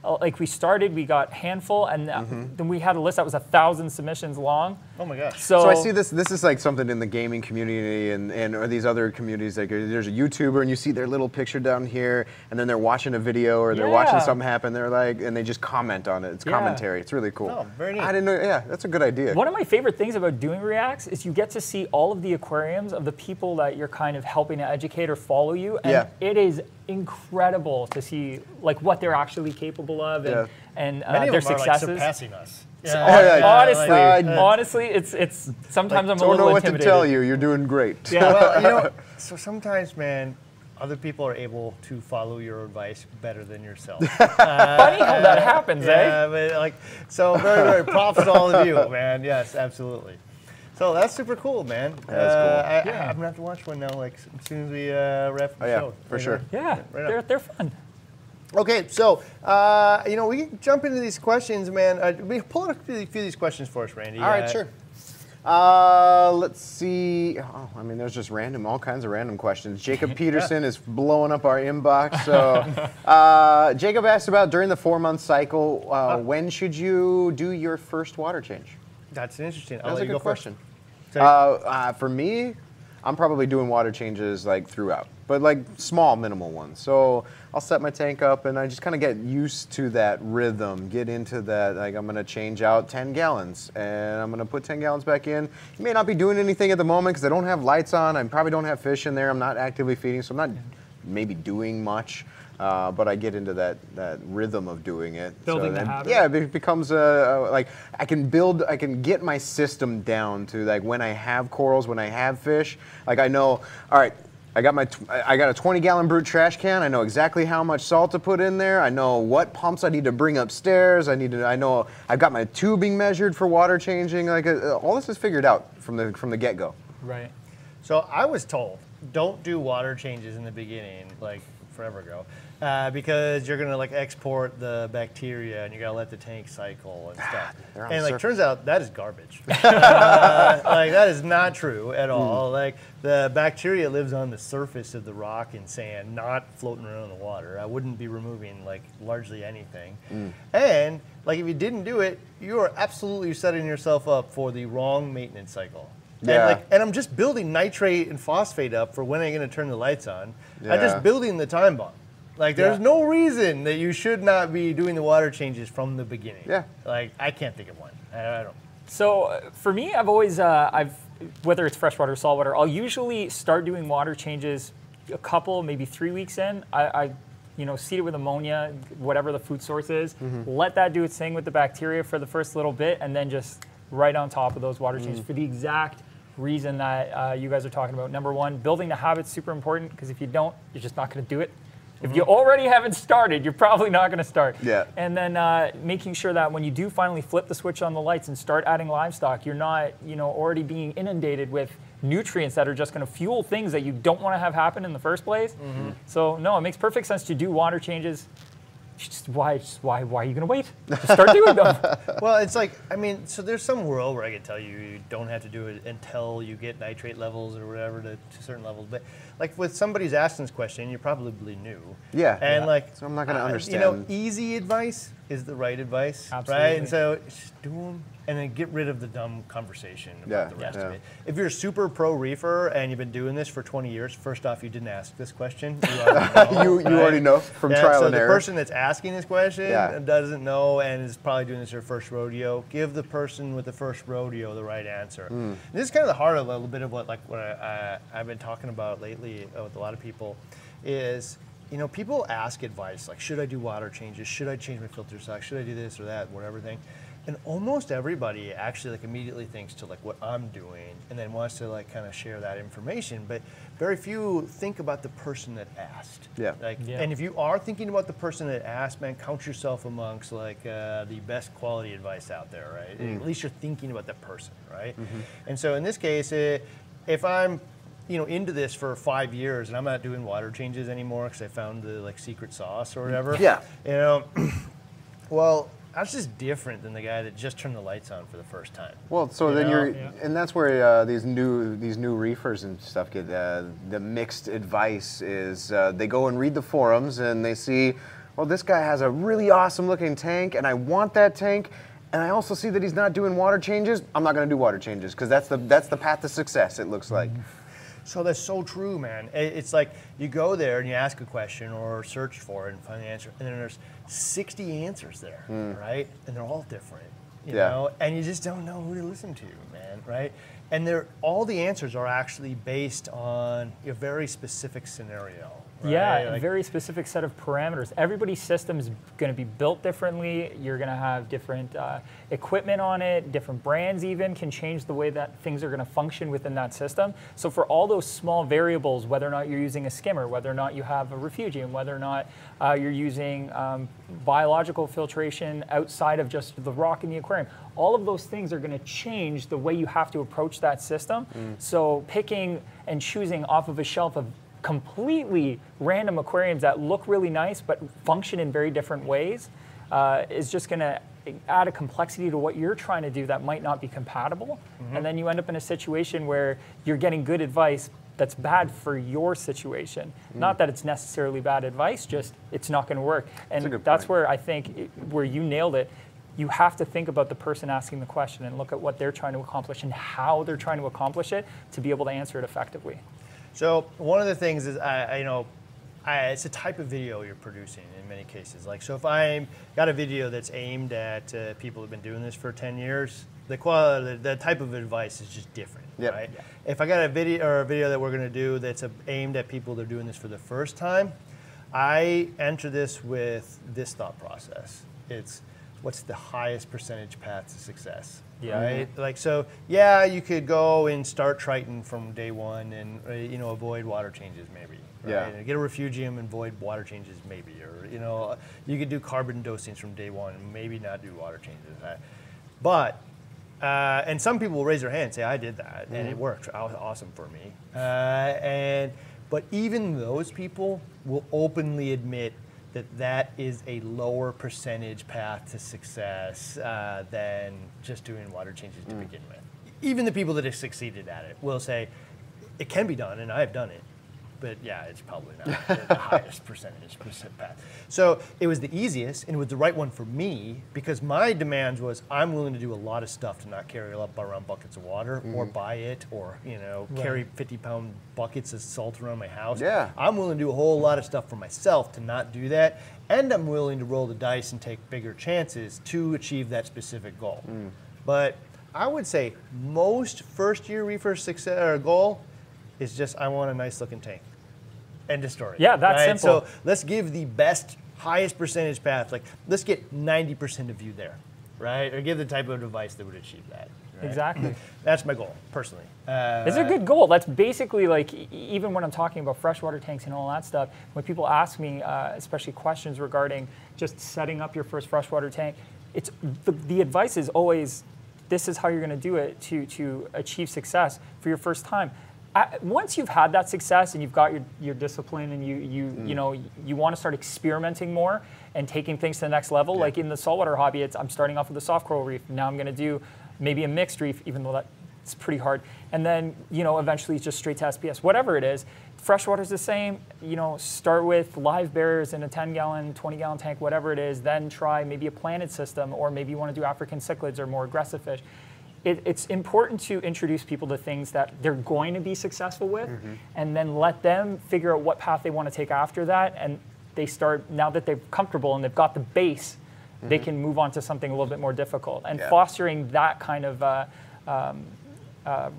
uh, Like we started, we got handful, and uh, then we had a list that was a thousand submissions long. Oh my gosh. So, So I see this. This is like something in the gaming community and, and or these other communities. Like there's a YouTuber and you see their little picture down here, and then they're watching a video or they're watching something happen. They're like, and they just comment on it. It's Yeah. commentary. It's really cool. Oh, very neat. I didn't know. Yeah, that's a good idea. One of my favorite things about doing reacts is you get to see all of the aquariums of the people that you're kind of helping to educate or follow you, and Yeah. it is incredible to see like what they're actually capable of and, Yeah. and uh, Many their of them successes. are like surpassing us. Oh, yeah. honestly, like- honestly, it's it's sometimes I'm a Don't little know what to tell you. You're doing great. Yeah. well, you know, so sometimes, man, other people are able to follow your advice better than yourself. Funny how that happens, eh? yeah, but like, so very, very props to all of you, man. Yes, absolutely. So that's super cool, man. That's uh, cool. I, Yeah. I'm gonna have to watch one now, like as soon as we uh, wrap the Oh, yeah, show. for Right sure. on. Yeah, Right they're they're fun. Okay, so uh, you know we can jump into these questions, man. Uh, we pull out a few, few of these questions for us, Randy. All right, Uh, sure. Uh, let's see. Oh, I mean, there's just random, all kinds of random questions. Jacob Peterson is blowing up our inbox. So, uh, Jacob asked about during the four-month cycle, uh, when should you do your first water change? That's an interesting. I'll That's a good go question. Uh, uh, for me, I'm probably doing water changes like throughout, but like small, minimal ones. So I'll set my tank up and I just kind of get used to that rhythm, get into that. Like I'm gonna change out 10 gallons and I'm gonna put 10 gallons back in. You may not be doing anything at the moment because I don't have lights on. I probably don't have fish in there. I'm not actively feeding, so I'm not maybe doing much. Uh, but I get into that, that rhythm of doing it. Building the then- habit. Yeah, it becomes a, a like I can build, I can get my system down to like when I have corals, when I have fish. Like I know, all right, I got my, I got a 20 gallon brute trash can. I know exactly how much salt to put in there. I know what pumps I need to bring upstairs. I need to, I know I've got my tubing measured for water changing. Like uh, all this is figured out from the from the get go. Right. So I was told don't do water changes in the beginning, like forever ago, uh, because you're gonna like export the bacteria and you gotta let the tank cycle and stuff. And like surface. turns out that is garbage. Uh, like that is not true at all. Like the bacteria lives on the surface of the rock and sand, not floating around in the water. I wouldn't be removing like largely anything. And like if you didn't do it, you are absolutely setting yourself up for the wrong maintenance cycle. And, Yeah. like, and I'm just building nitrate and phosphate up for when I'm going to turn the lights on. I'm just building the time bomb. Like, there's Yeah. no reason that you should not be doing the water changes from the beginning. Yeah. Like, I can't think of one. I, I don't. So uh, for me, I've always uh, I've whether it's freshwater or saltwater, I'll usually start doing water changes a couple, maybe three weeks in. I, I you know, seed it with ammonia, whatever the food source is. Let that do its thing with the bacteria for the first little bit, and then just right on top of those water changes for the exact reason that uh, you guys are talking about. Number one, building the habit's super important because if you don't, you're just not going to do it. If you already haven't started, you're probably not going to start. Yeah. And then uh, making sure that when you do finally flip the switch on the lights and start adding livestock, you're not, you know, already being inundated with nutrients that are just going to fuel things that you don't want to have happen in the first place. So no, it makes perfect sense to do water changes. Just why, just why, why are you going to wait? Just start doing them. Well, it's like, I mean, so there's some world where I could tell you you don't have to do it until you get nitrate levels or whatever to, to certain levels. But like with somebody's asking this question, you're probably new. Yeah. And Yeah. like, So I'm not gonna uh, You know, easy advice: is the right advice, right? And so just do them, and then get rid of the dumb conversation about Yeah, the rest yeah. of it. If you're a super pro reefer and you've been doing this for 20 years, first off, you didn't ask this question. You already know, You- you right? already know from Yeah, trial so and the person that's asking this question Yeah. doesn't know and is probably doing this their first rodeo. Give the person with the first rodeo the right answer. And This is kind of the heart of a little bit of what like what I, I, I've been talking about lately uh, with a lot of people is you know people ask advice like should I do water changes? Should I change my filter size? Should I do this or that? Whatever thing. And almost everybody actually like immediately thinks to like what I'm doing and then wants to like kind of share that information. But very few think about the person that asked. Yeah. Like Yeah. and if you are thinking about the person that asked, man, count yourself amongst like uh, the best quality advice out there, right? Mm. At least you're thinking about that person, right? Mm-hmm. And so in this case, uh, if I'm you know into this for five years and I'm not doing water changes anymore because I found the like secret sauce or whatever, Yeah. you know, well. That's just different than the guy that just turned the lights on for the first time. Well, so You then know? you're, Yeah. and that's where uh, these new these new reefers and stuff get uh, the mixed advice is uh, they go and read the forums and they see, well, this guy has a really awesome looking tank and I want that tank, and I also see that he's not doing water changes. I'm not going to do water changes because that's the that's the path to success. It looks like. So that's so true, man. It's like you go there and you ask a question or search for it and find the answer, and then there's 60 answers there, hmm. right? And they're all different, you. Yeah. know. And you just don't know who to listen to, man, right? And they're all the answers are actually based on a very specific scenario. Right? Yeah, a Like- very specific set of parameters. Everybody's system is going to be built differently. You're going to have different uh, equipment on it, different brands even can change the way that things are going to function within that system. So for all those small variables, whether or not you're using a skimmer, whether or not you have a refugium, whether or not uh, you're using um, biological filtration outside of just the rock in the aquarium, all of those things are going to change the way you have to approach that system. So picking and choosing off of a shelf of completely random aquariums that look really nice but function in very different ways uh, is just going to add a complexity to what you're trying to do that might not be compatible. And then you end up in a situation where you're getting good advice that's bad for your situation. Not that it's necessarily bad advice, just it's not going to work. And good that's where I think it, where you nailed it. You have to think about the person asking the question and look at what they're trying to accomplish and how they're trying to accomplish it to be able to answer it effectively. So one of the things is, I, I you know, I, it's a type of video you're producing in many cases. Like, so if I got a video that's aimed at uh, people who've been doing this for 10 years, the quality, the type of advice is just different, Yep. right? If I got a video or a video that we're going to do that's uh aimed at people that are doing this for the first time, I enter this with this thought process. It's what's the highest percentage path to success? Yeah. Right? Like so, yeah, you could go and start Triton from day one and uh, you know avoid water changes maybe. Right? Yeah. And get a refugium and avoid water changes maybe, or you know you could do carbon dosings from day one and maybe not do water changes. But uh, and some people will raise their hand and say I did that and it worked. That was awesome for me. Uh, and but even those people will openly admit that that is a lower percentage path to success uh, than just doing water changes to begin with. Even the people that have succeeded at it will say it can be done, and I've done it. But yeah, it's probably not the- highest percentage percent path. So it was the easiest, and it was the right one for me because my demands was I'm willing to do a lot of stuff to not carry up around buckets of water or mm-hmm. buy it or you know carry 50 pound buckets of salt around my house. Yeah. I'm willing to do a whole lot of stuff for myself to not do that, and I'm willing to roll the dice and take bigger chances to achieve that specific goal. Mm. But I would say most first year reefer success or goal is just I want a nice looking tank. End of story. Yeah, that's right? simple. So let's give the best, highest percentage path. Like let's get 90% of you there, right? Or give the type of device that would achieve that. right? Exactly. That's my goal personally. Uh, It's a good goal. That's basically like even when I'm talking about freshwater tanks and all that stuff. When people ask me, uh, especially questions regarding just setting up your first freshwater tank, it's the, the advice is always, this is how you're going to do it to to achieve success for your first time. I, once you've had that success and you've got your, your discipline and you you mm. you know you want to start experimenting more and taking things to the next level. Like in the saltwater hobby, it's I'm starting off with a soft coral reef. Now I'm going to do maybe a mixed reef, even though that's pretty hard. And then, you know, eventually it's just straight to SPS, whatever it is. Freshwater is the same. You know, start with livebearers in a 10 gallon, 20 gallon tank, whatever it is. Then try maybe a planted system, or maybe you want to do African cichlids or more aggressive fish. It, it's important to introduce people to things that they're going to be successful with, mm-hmm. and then let them figure out what path they want to take after that. And they start now that they're comfortable and they've got the base, they mm-hmm. can move on to something a little bit more difficult. And Yeah. fostering that kind of uh, um, uh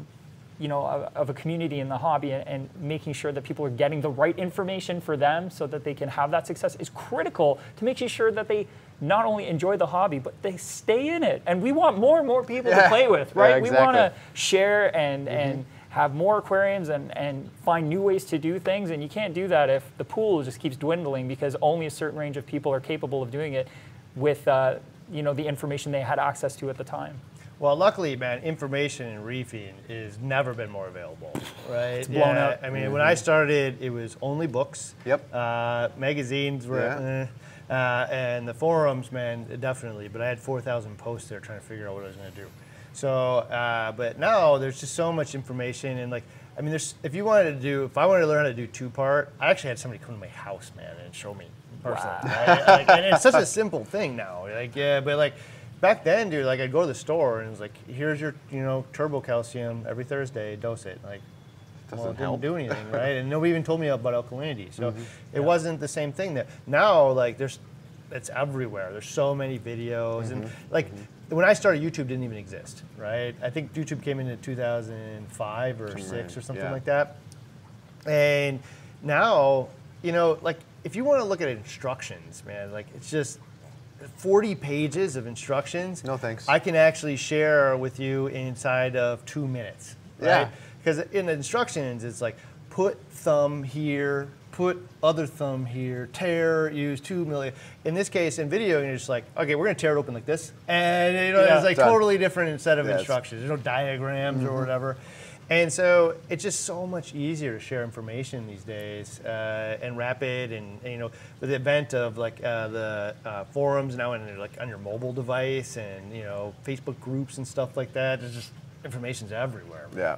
you know, of, of a community in the hobby and, and making sure that people are getting the right information for them so that they can have that success is critical to making sure that they not only enjoy the hobby, but they stay in it. And we want more and more people Yeah. to play with, Yeah, right? We want to share and, and have more aquariums and, and find new ways to do things. And you can't do that if the pool just keeps dwindling because only a certain range of people are capable of doing it with, uh, you know, the information they had access to at the time. Well, luckily, man, information in reefing has never been more available, right? It's blown up. I mean, when I started, it was only books. Yep. Uh, magazines were, Yeah. eh, uh, and the forums, man, definitely. But I had 4,000 posts there trying to figure out what I was going to do. So, uh, but now there's just so much information, and like, I mean, there's if you wanted to do, if I wanted to learn how to do two part, I actually had somebody come to my house, man, and show me in person. right? Like, and it's such a simple thing now. Like, yeah, but like back then, dude, like I'd go to the store and it was like, here's your, you know, turbo calcium every Thursday, dose it. Like, well, Doesn't it didn't help. do anything, right? And nobody even told me about alkalinity. So mm-hmm. it wasn't the same thing that now, like, there's, it's everywhere. There's so many videos. And mm-hmm. like, mm-hmm. when I started, YouTube didn't even exist, right? I think YouTube came in in 2005 or Something six or something yeah. like that. And now, you know, like, if you want to look at instructions, man, like, it's just, 40 pages of instructions. No thanks. I can actually share with you inside of two minutes. Yeah. Because in the instructions, it's like put thumb here, put other thumb here, tear, use two million. In this case, in video, you're just like, okay, we're gonna tear it open like this, and you know, Yeah. it's like Done. totally different set of instructions. There's no diagrams or mm-hmm. whatever. And so it's just so much easier to share information these days uh, and rapid and, and, you know with the advent of like uh, the uh, forums now and like on your mobile device and you know Facebook groups and stuff like that. There's just information's everywhere. Yeah.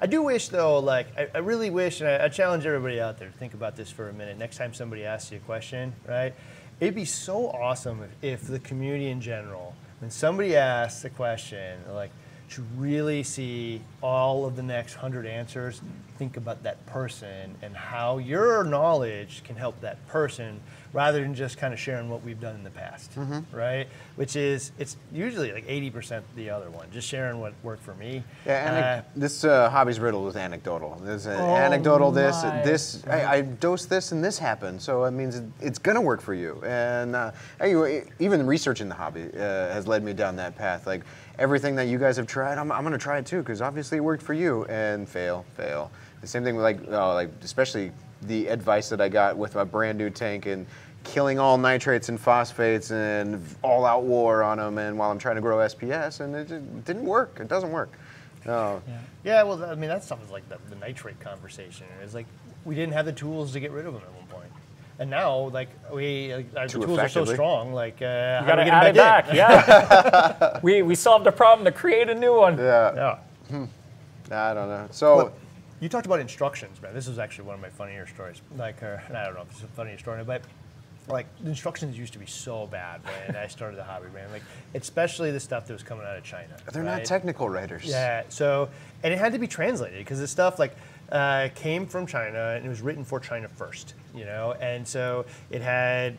I do wish though, like I, I really wish, and I, I challenge everybody out there to think about this for a minute. Next time somebody asks you a question, right? It'd be so awesome if, if the community in general, when somebody asks a question, like to really see all of the next hundred answers, think about that person and how your knowledge can help that person rather than just kind of sharing what we've done in the past, right? Which is, it's usually like 80% the other one, just sharing what worked for me. Yeah, Uh, this uh, hobby's riddled with anecdotal. There's an Oh anecdotal this, this, I, I dosed this and this happened, so it means it, it's gonna work for you. And uh, anyway, even researching the hobby uh, has led me down that path. Like everything that you guys have tried, I'm, I'm gonna try it too, because obviously it worked for you, and fail, fail. The same thing with like, uh, like especially the advice that I got with my brand new tank and killing all nitrates and phosphates and all out war on them and while I'm trying to grow SPS and it just didn't work. It doesn't work. No. Yeah, well, I mean, that stuff is like the, the nitrate conversation. It's like we didn't have the tools to get rid of them. And now, like, we, like, our, Too tools are so strong, like, uh, You got to get 'em add it back. in? Yeah. we, we solved a problem to create a new one. Yeah, Yeah. I don't know. So, Well, you talked about instructions, man. This is actually one of my funnier stories. Like, uh, and I don't know if it's a funnier story, but like the instructions used to be so bad when I started the hobby, man. Like, especially the stuff that was coming out of China. they're right? not technical writers. Yeah. So, and it had to be translated because the stuff like uh, came from China and it was written for China first, you know, and so it had,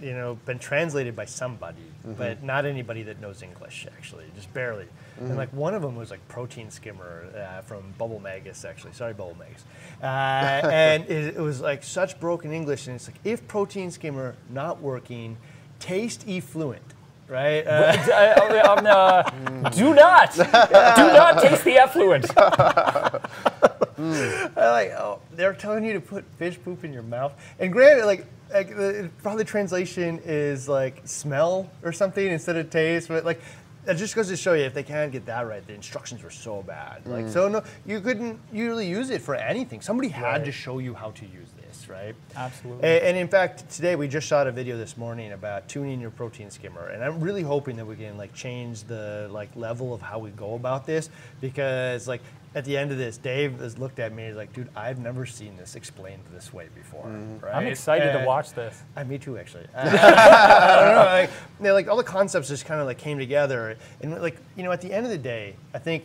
you know, been translated by somebody, but not anybody that knows English actually, just barely. And like one of them was like Protein Skimmer uh, from Bubble Magus, actually. Sorry, Bubble Magus. Uh, and it, it was like such broken English, and it's like if Protein Skimmer not working, taste effluent. Right? Uh, Uh, um, uh, do not, do not taste the effluent. Mm. I like, oh, they're telling you to put fish poop in your mouth. And granted, like, like the, probably translation is like smell or something instead of taste, but like. That just goes to show you if they can't get that right, the instructions were so bad. Like mm. so, no, you couldn't usually use it for anything. Somebody had to show you how to use this, right? Absolutely. And, and in fact, today we just shot a video this morning about tuning your protein skimmer, and I'm really hoping that we can like change the like level of how we go about this because like at the end of this, Dave has looked at me and he's like, dude, I've never seen this explained this way before. Right? I'm excited to watch this. uh, me too, actually. I don't know. Like, you know, like all the concepts just kind of like came together, and like you know, at the end of the day, I think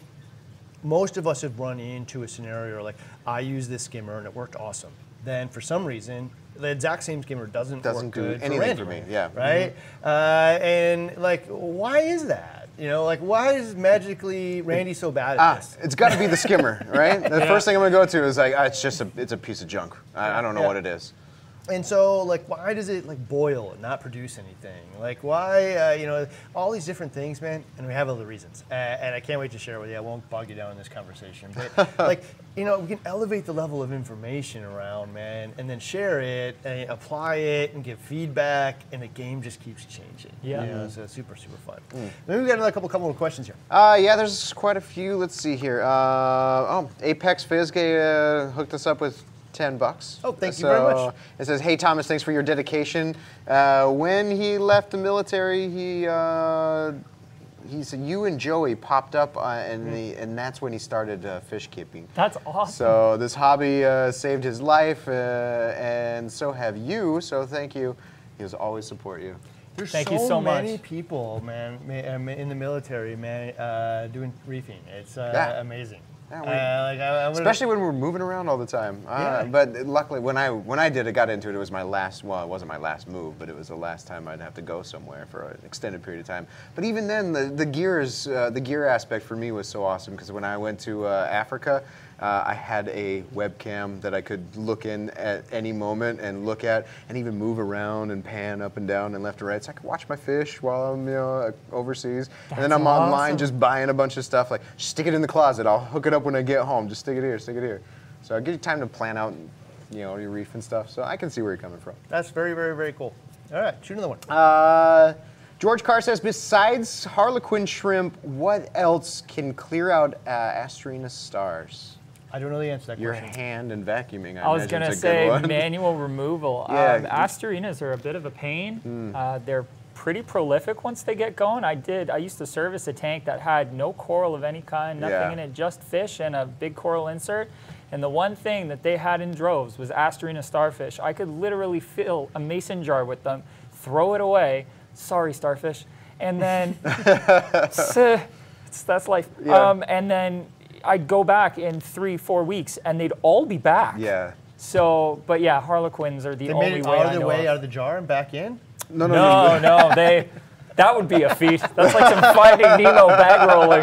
most of us have run into a scenario where, like I use this skimmer and it worked awesome. Then for some reason, the exact same skimmer doesn't, Doesn't work do good anything for, for me, yeah. Right. Uh, and like, why is that? You know, like why is magically Randy so bad at Ah, this? it's got to be the skimmer, right? The first thing I'm gonna go to is like, ah, it's just a, it's a piece of junk. I, I don't know Yeah. what it is. And so, like, why does it like boil and not produce anything? Like, why, uh, you know, all these different things, man. And we have other reasons, uh, and I can't wait to share with you. I won't bog you down in this conversation, but like, you know, we can elevate the level of information around, man, and then share it and apply it and give feedback, and the game just keeps changing. Yeah. you know, so super, super fun. Maybe we got another couple, couple of questions here. Uh, yeah, there's quite a few. Let's see here. Uh, oh, Apex Fizgay uh, hooked us up with 10 bucks. Oh, thank you very much. It says, hey, Thomas, thanks for your dedication. Uh, when he left the military, he, uh, he said, you and Joey popped up, uh, and, the, and that's when he started uh, fish keeping. That's awesome. So this hobby uh, saved his life, uh, and so have you. So thank you. He'll always support you. There's Thank so, you so much. many people, man, um, in the military, man, uh, doing reefing. It's uh, Yeah. amazing. Yeah, we- uh, like, I, I Especially when we're moving around all the time. Uh, Yeah. But luckily, when I when I did it, got into it, it was my last. Well, it wasn't my last move, but it was the last time I'd have to go somewhere for an extended period of time. But even then, the the gears, uh, the gear aspect for me was so awesome because when I went to uh, Africa. Uh, I had a webcam that I could look in at any moment and look at, and even move around and pan up and down and left and right, so I could watch my fish while I'm you know overseas. and then I'm online just buying a bunch of stuff. Like, stick it in the closet. I'll hook it up when I get home. Just stick it here, stick it here. So I give you time to plan out, you know, your reef and stuff. So I can see where you're coming from. That's very, very, very cool. All right, shoot another one. Uh, George Carr says, besides Harlequin shrimp, what else can clear out uh, Asterina stars? I don't know the answer to that Your question. hand and vacuuming. I, I was gonna say manual removal. Yeah. Um, Asterinas are a bit of a pain. Hmm. Uh, they're pretty prolific once they get going. I did. I used to service a tank that had no coral of any kind, nothing Yeah. in it, just fish and a big coral insert. And the one thing that they had in droves was Asterina starfish. I could literally fill a mason jar with them, throw it away. Sorry, starfish. And then it's, uh, that's life. Yeah. Um, and then I'd go back in three, four weeks, and they'd all be back. Yeah. So, but yeah, Harlequins are the They only made it way out of the way of. out of the jar and back in. No, No, no, no. no they. That would be a feat. That's like some Finding Nemo bag rolling.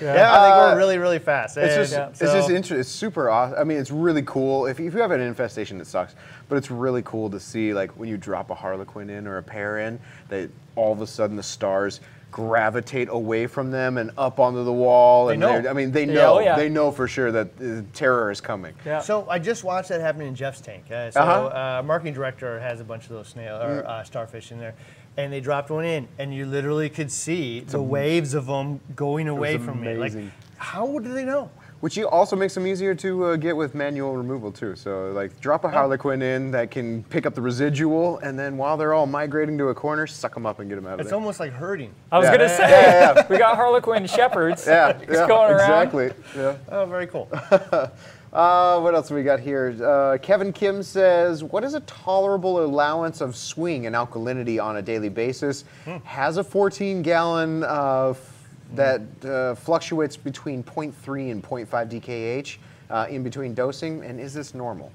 Yeah, they Uh, go really, really fast. It's And just, Yeah. it's just interesting. It's super awesome. I mean, it's really cool. If, if you have an infestation, it sucks. But it's really cool to see, like, when you drop a harlequin in or a pair in, that all of a sudden the stars gravitate away from them and up onto the wall. They and know. I mean, they Yeah, know. oh, yeah. They know for sure that uh, terror is coming. Yeah. So I just watched that happen in Jeff's tank. Uh, so Uh-huh. uh, marketing director has a bunch of those snail or uh, starfish in there, and they dropped one in, and you literally could see the waves of them going away from me. Like, how do they know? Which you also makes them easier to uh, get with manual removal too. So like drop a harlequin in that can pick up the residual, and then while they're all migrating to a corner, suck them up and get them out of It's there. It's almost like herding. I was Yeah. gonna say Yeah, yeah, we got Harlequin shepherds. yeah, just yeah, going around. exactly. Yeah. Oh, very cool. Uh, what else we got here? Uh, Kevin Kim says, "What is a tolerable allowance of swing and alkalinity on a daily basis? Has a 14 gallon uh, f- that uh, fluctuates between 0.3 and 0.5 DKH uh, in between dosing, and is this normal?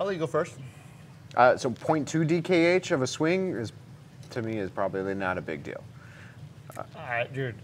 I'll let you go first. Uh, so 0.2 DKH of a swing is, to me, is probably not a big deal. All right, dude.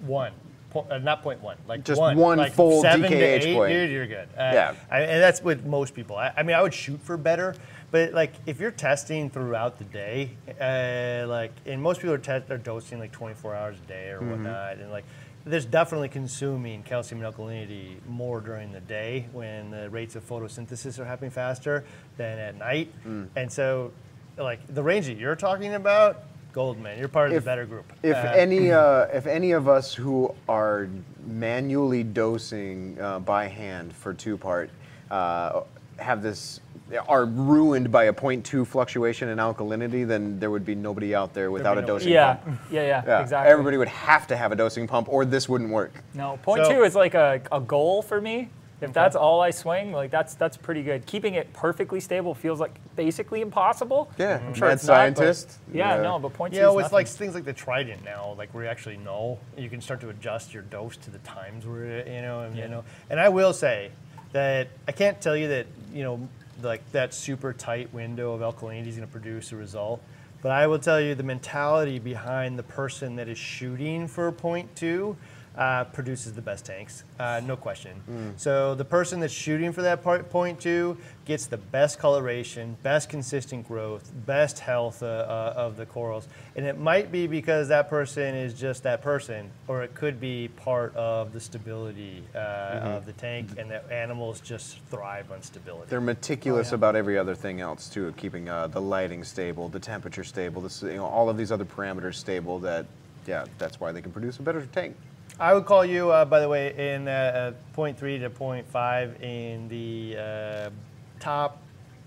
One. Po- uh, not point one. Like Just one, one like full seven to DKH eight, point. Dude, you're good. Uh, Yeah. I, and that's with most people. I, I mean, I would shoot for better, but like if you're testing throughout the day, uh, like and most people are, te- are dosing like 24 hours a day or Mm-hmm. whatnot, and like there's definitely consuming calcium and alkalinity more during the day when the rates of photosynthesis are happening faster than at night, Mm. and so like the range that you're talking about. Goldman, you're part of If- the better group. If Uh, any, uh, if any of us who are manually dosing uh, by hand for two part uh, have this are ruined by a 0.2 fluctuation in alkalinity, then there would be nobody out there without a dosing Yeah, pump. yeah, yeah, Yeah, exactly. Everybody would have to have a dosing pump, or this wouldn't work. No, point So- two is like a, a goal for me. If that's all I swing, like that's that's pretty good. Keeping it perfectly stable feels like basically impossible. Yeah, I'm sure mad it's not, but- scientist. yeah, Yeah. no, but point two Yeah, is with nothing. like things like the Trident now, like where you actually know, you can start to adjust your dose to the times where you know, and, you know. And I will say that I can't tell you that you know, like that super tight window of alkalinity is going to produce a result. But I will tell you the mentality behind the person that is shooting for point two uh, produces the best tanks, uh, no question. So the person that's shooting for that part, point two gets the best coloration, best consistent growth, best health uh, uh, of the corals. And it might be because that person is just that person, or it could be part of the stability uh, of the tank, and that animals just thrive on stability. They're meticulous about every other thing else too, keeping uh, the lighting stable, the temperature stable, this, you know, all of these other parameters stable. That, yeah, that's why they can produce a better tank. I would call you, uh, by the way, in uh, point three to point 0.5 in the uh, top,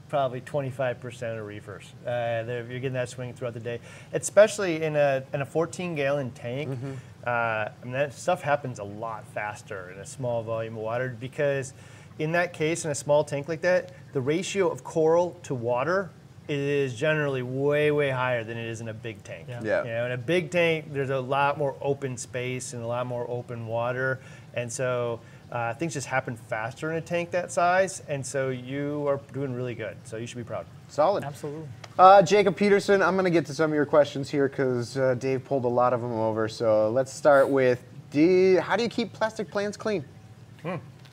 probably 25% of reefers. Uh, you're getting that swing throughout the day, especially in a in a 14 gallon tank. Uh, I mean, that stuff happens a lot faster in a small volume of water because, in that case, in a small tank like that, the ratio of coral to water is generally way way higher than it is in a big tank. Yeah. Yeah. You know, in a big tank, there's a lot more open space and a lot more open water, and so uh, things just happen faster in a tank that size. And so you are doing really good. So you should be proud. Solid. Absolutely. Uh, Jacob Peterson, I'm going to get to some of your questions here because uh, Dave pulled a lot of them over. So let's start with do you- how do you keep plastic plants clean?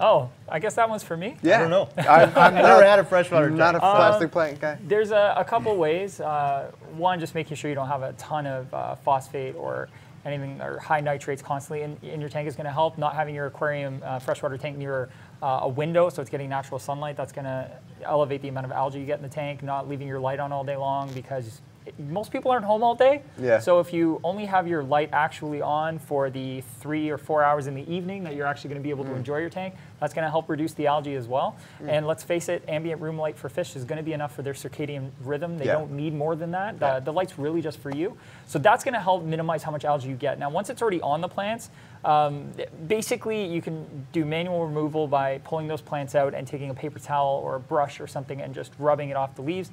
Oh, I guess that one's for me. Yeah. I don't know. I, I'm I never had a freshwater not a tank. plastic plant guy. There's a, a couple ways. Uh, one, just making sure you don't have a ton of uh, phosphate or anything or high nitrates constantly in, in your tank is going to help. Not having your aquarium uh, freshwater tank near uh, a window, so it's getting natural sunlight. That's going to elevate the amount of algae you get in the tank. Not leaving your light on all day long because it- most people aren't home all day. Yeah. So if you only have your light actually on for the three or four hours in the evening that you're actually going to be able Mm. to enjoy your tank, that's going to help reduce the algae as well. And let's face it, ambient room light for fish is going to be enough for their circadian rhythm. They Yeah. don't need more than that. Yeah. The, the light's really just for you. So that's going to help minimize how much algae you get. Now, once it's already on the plants, um, basically you can do manual removal by pulling those plants out and taking a paper towel or a brush or something and just rubbing it off the leaves.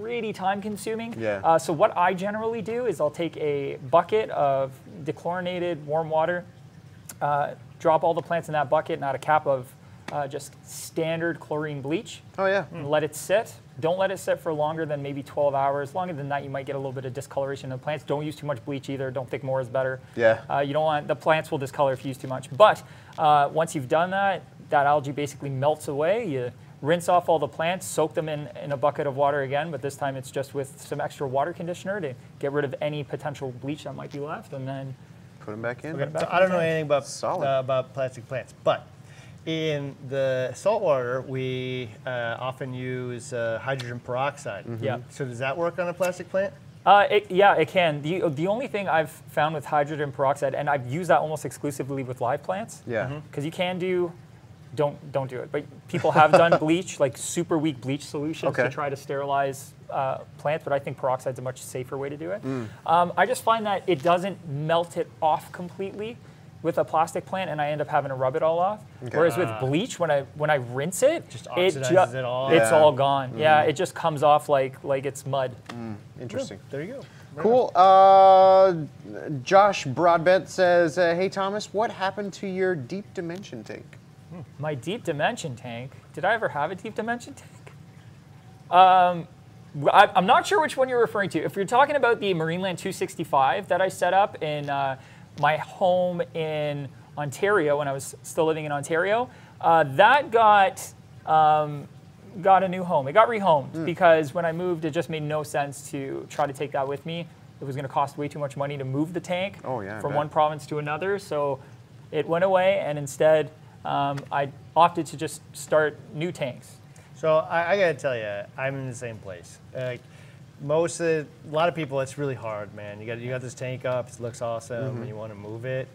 Pretty time consuming. Yeah. Uh, so what I generally do is I'll take a bucket of dechlorinated warm water, uh, drop all the plants in that bucket, not a cap of uh, just standard chlorine bleach Oh yeah. and let it sit. Don't let it sit for longer than maybe 12 hours. Longer than that, you might get a little bit of discoloration in the plants. Don't use too much bleach either. Don't think more is better. Yeah. Uh, you don't want the plants will discolor if you use too much. But uh, once you've done that, that algae basically melts away. You rinse off all the plants, soak them in, in a bucket of water again, but this time it's just with some extra water conditioner to get rid of any potential bleach that might be left, and then Put them back in. Okay, back so in I don't know anything about Solid. uh, about plastic plants, but in the salt water, we uh, often use uh, hydrogen peroxide. Yeah. So does that work on a plastic plant? Uh, it, yeah, it can. The, the only thing I've found with hydrogen peroxide, and I've used that almost exclusively with live plants, Yeah. because you can do, don't don't do it. But people have done bleach, like super weak bleach solutions Okay. to try to sterilize uh, plants. But I think peroxide's a much safer way to do it. Mm. Um, I just find that it doesn't melt it off completely with a plastic plant, and I end up having to rub it all off. Whereas with bleach, when I when I rinse it, Just it oxidizes it all? It's Yeah. all gone. Yeah, it just comes off like like it's mud. Interesting. There you go. Cool. Uh, Josh Broadbent says, uh, "Hey Thomas, what happened to your deep dimension tank?" My deep dimension tank. Did I ever have a deep dimension tank? Um, I, I'm not sure which one you're referring to. If you're talking about the Marineland 265 that I set up in uh, my home in Ontario when I was still living in Ontario, uh, that got um, got a new home. It got rehomed because when I moved, it just made no sense to try to take that with me. It was going to cost way too much money to move the tank Oh, yeah, from one province to another. So it went away, and instead um, I opted to just start new tanks. So I, I gotta tell you, I'm in the same place. Like most of the, a lot of people, it's really hard, man. You got you got this tank up, it looks awesome, Mm-hmm. and you want to move it.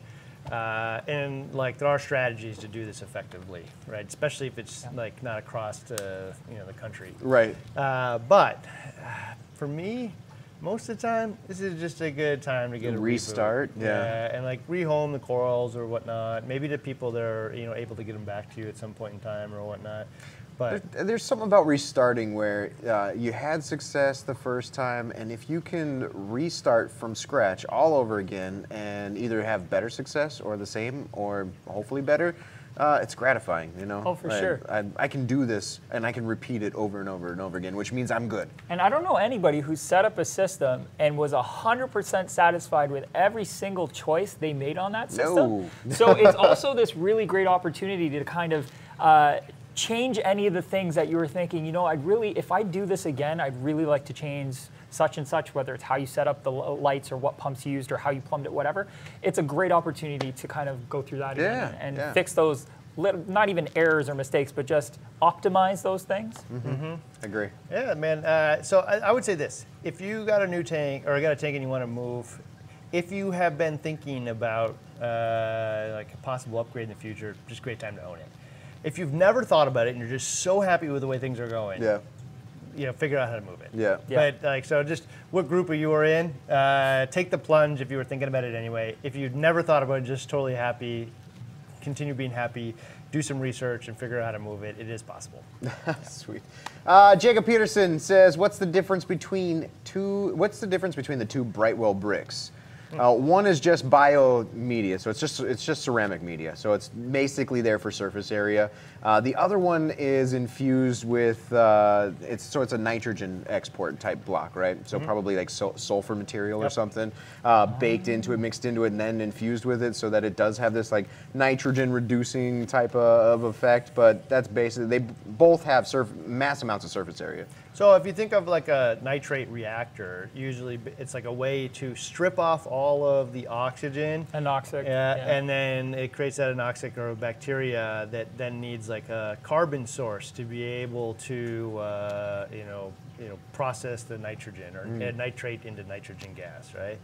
Uh, and like there are strategies to do this effectively, right? Especially if it's like not across the you know the country. Right. Uh, but uh, for me, most of the time, this is just a good time to get a. Restart, yeah. and like rehome the corals or whatnot. Maybe the people that are you know able to get them back to you at some point in time or whatnot. But There- There's something about restarting where uh, you had success the first time, and if you can restart from scratch all over again and either have better success or the same or hopefully better, uh, it's gratifying, you know? Oh, for Right. sure. I, I can do this and I can repeat it over and over and over again, which means I'm good. And I don't know anybody who set up a system and was 100% satisfied with every single choice they made on that system. No. so it's also this really great opportunity to kind of uh, change any of the things that you were thinking, you know, I'd really, if I do this again, I'd really like to change such and such, whether it's how you set up the lights or what pumps you used or how you plumbed it, whatever. It's a great opportunity to kind of go through that Yeah, and, and yeah. fix those, not even errors or mistakes, but just optimize those things. Agree. Yeah, man. Uh, so I, I would say this: if you got a new tank or got a tank and you want to move, if you have been thinking about uh, like a possible upgrade in the future, just great time to own it. If you've never thought about it and you're just so happy with the way things are going, Yeah. You know, figure out how to move it. Yeah. Yeah. But like, so just what group are you were in? Uh, take the plunge if you were thinking about it anyway. If you'd never thought about it, just totally happy, continue being happy. Do some research and figure out how to move it. It is possible. Sweet. Uh, Jacob Peterson says, "What's the difference between two? What's the difference between the two Brightwell bricks? Uh, one is just bio media, so it's just it's just ceramic media, so it's basically there for surface area. Uh, the other one is infused with uh, it's so it's a nitrogen export type block, right? So probably like sul- sulfur material or something uh, baked into it, mixed into it, and then infused with it, so that it does have this like nitrogen reducing type of, of effect. But that's basically they b- both have surf- mass amounts of surface area. So if you think of like a nitrate reactor, usually it's like a way to strip off all of the oxygen. Anoxic. Yeah, and then it creates that anoxic or bacteria that then needs like a carbon source to be able to, uh, you know, you know, process the nitrogen or add nitrate into nitrogen gas, right?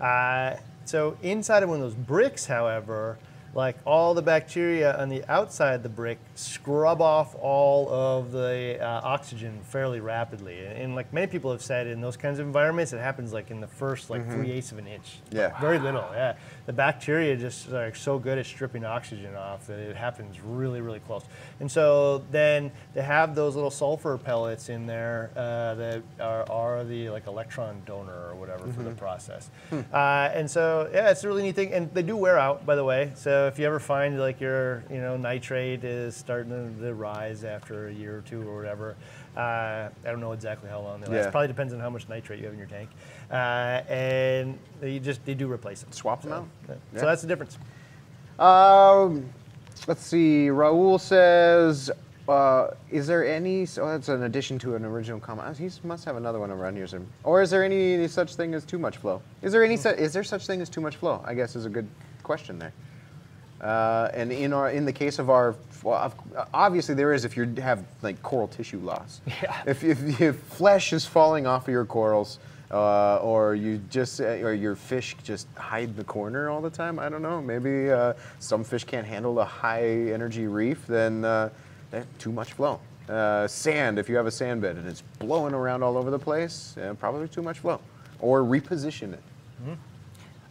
Uh, so inside of one of those bricks, however, like all the bacteria on the outside of the brick scrub off all of the uh, oxygen fairly rapidly. And, and like many people have said, in those kinds of environments, it happens like in the first like three eighths of an inch. Yeah. Very little, yeah. The bacteria just are so good at stripping oxygen off that it happens really, really close. And so then they have those little sulfur pellets in there uh, that are, are the like electron donor or whatever for the process. Uh, and so yeah, it's a really neat thing. And they do wear out, by the way. So if you ever find like your you know nitrate is starting to rise after a year or two or whatever. Uh, I don't know exactly how long they last. Yeah. Probably depends on how much nitrate you have in your tank. Uh, and they just they do replace them. Swap them out. So Yeah. that's the difference. Um, let's see. Raul says, uh, "Is there any?" So that's an addition to an original comment. He must have another one around here. Or is there any such thing as too much flow? Is there any? Su- is there such thing as too much flow? I guess is a good question there. Uh, and in our in the case of our, well, obviously there is if you have like coral tissue loss. Yeah. If, if, if flesh is falling off of your corals, uh, or you just uh, or your fish just hide the corner all the time. I don't know. Maybe uh, some fish can't handle a high energy reef. Then uh, too much flow. Uh, sand. If you have a sand bed and it's blowing around all over the place, probably too much flow. Or reposition it.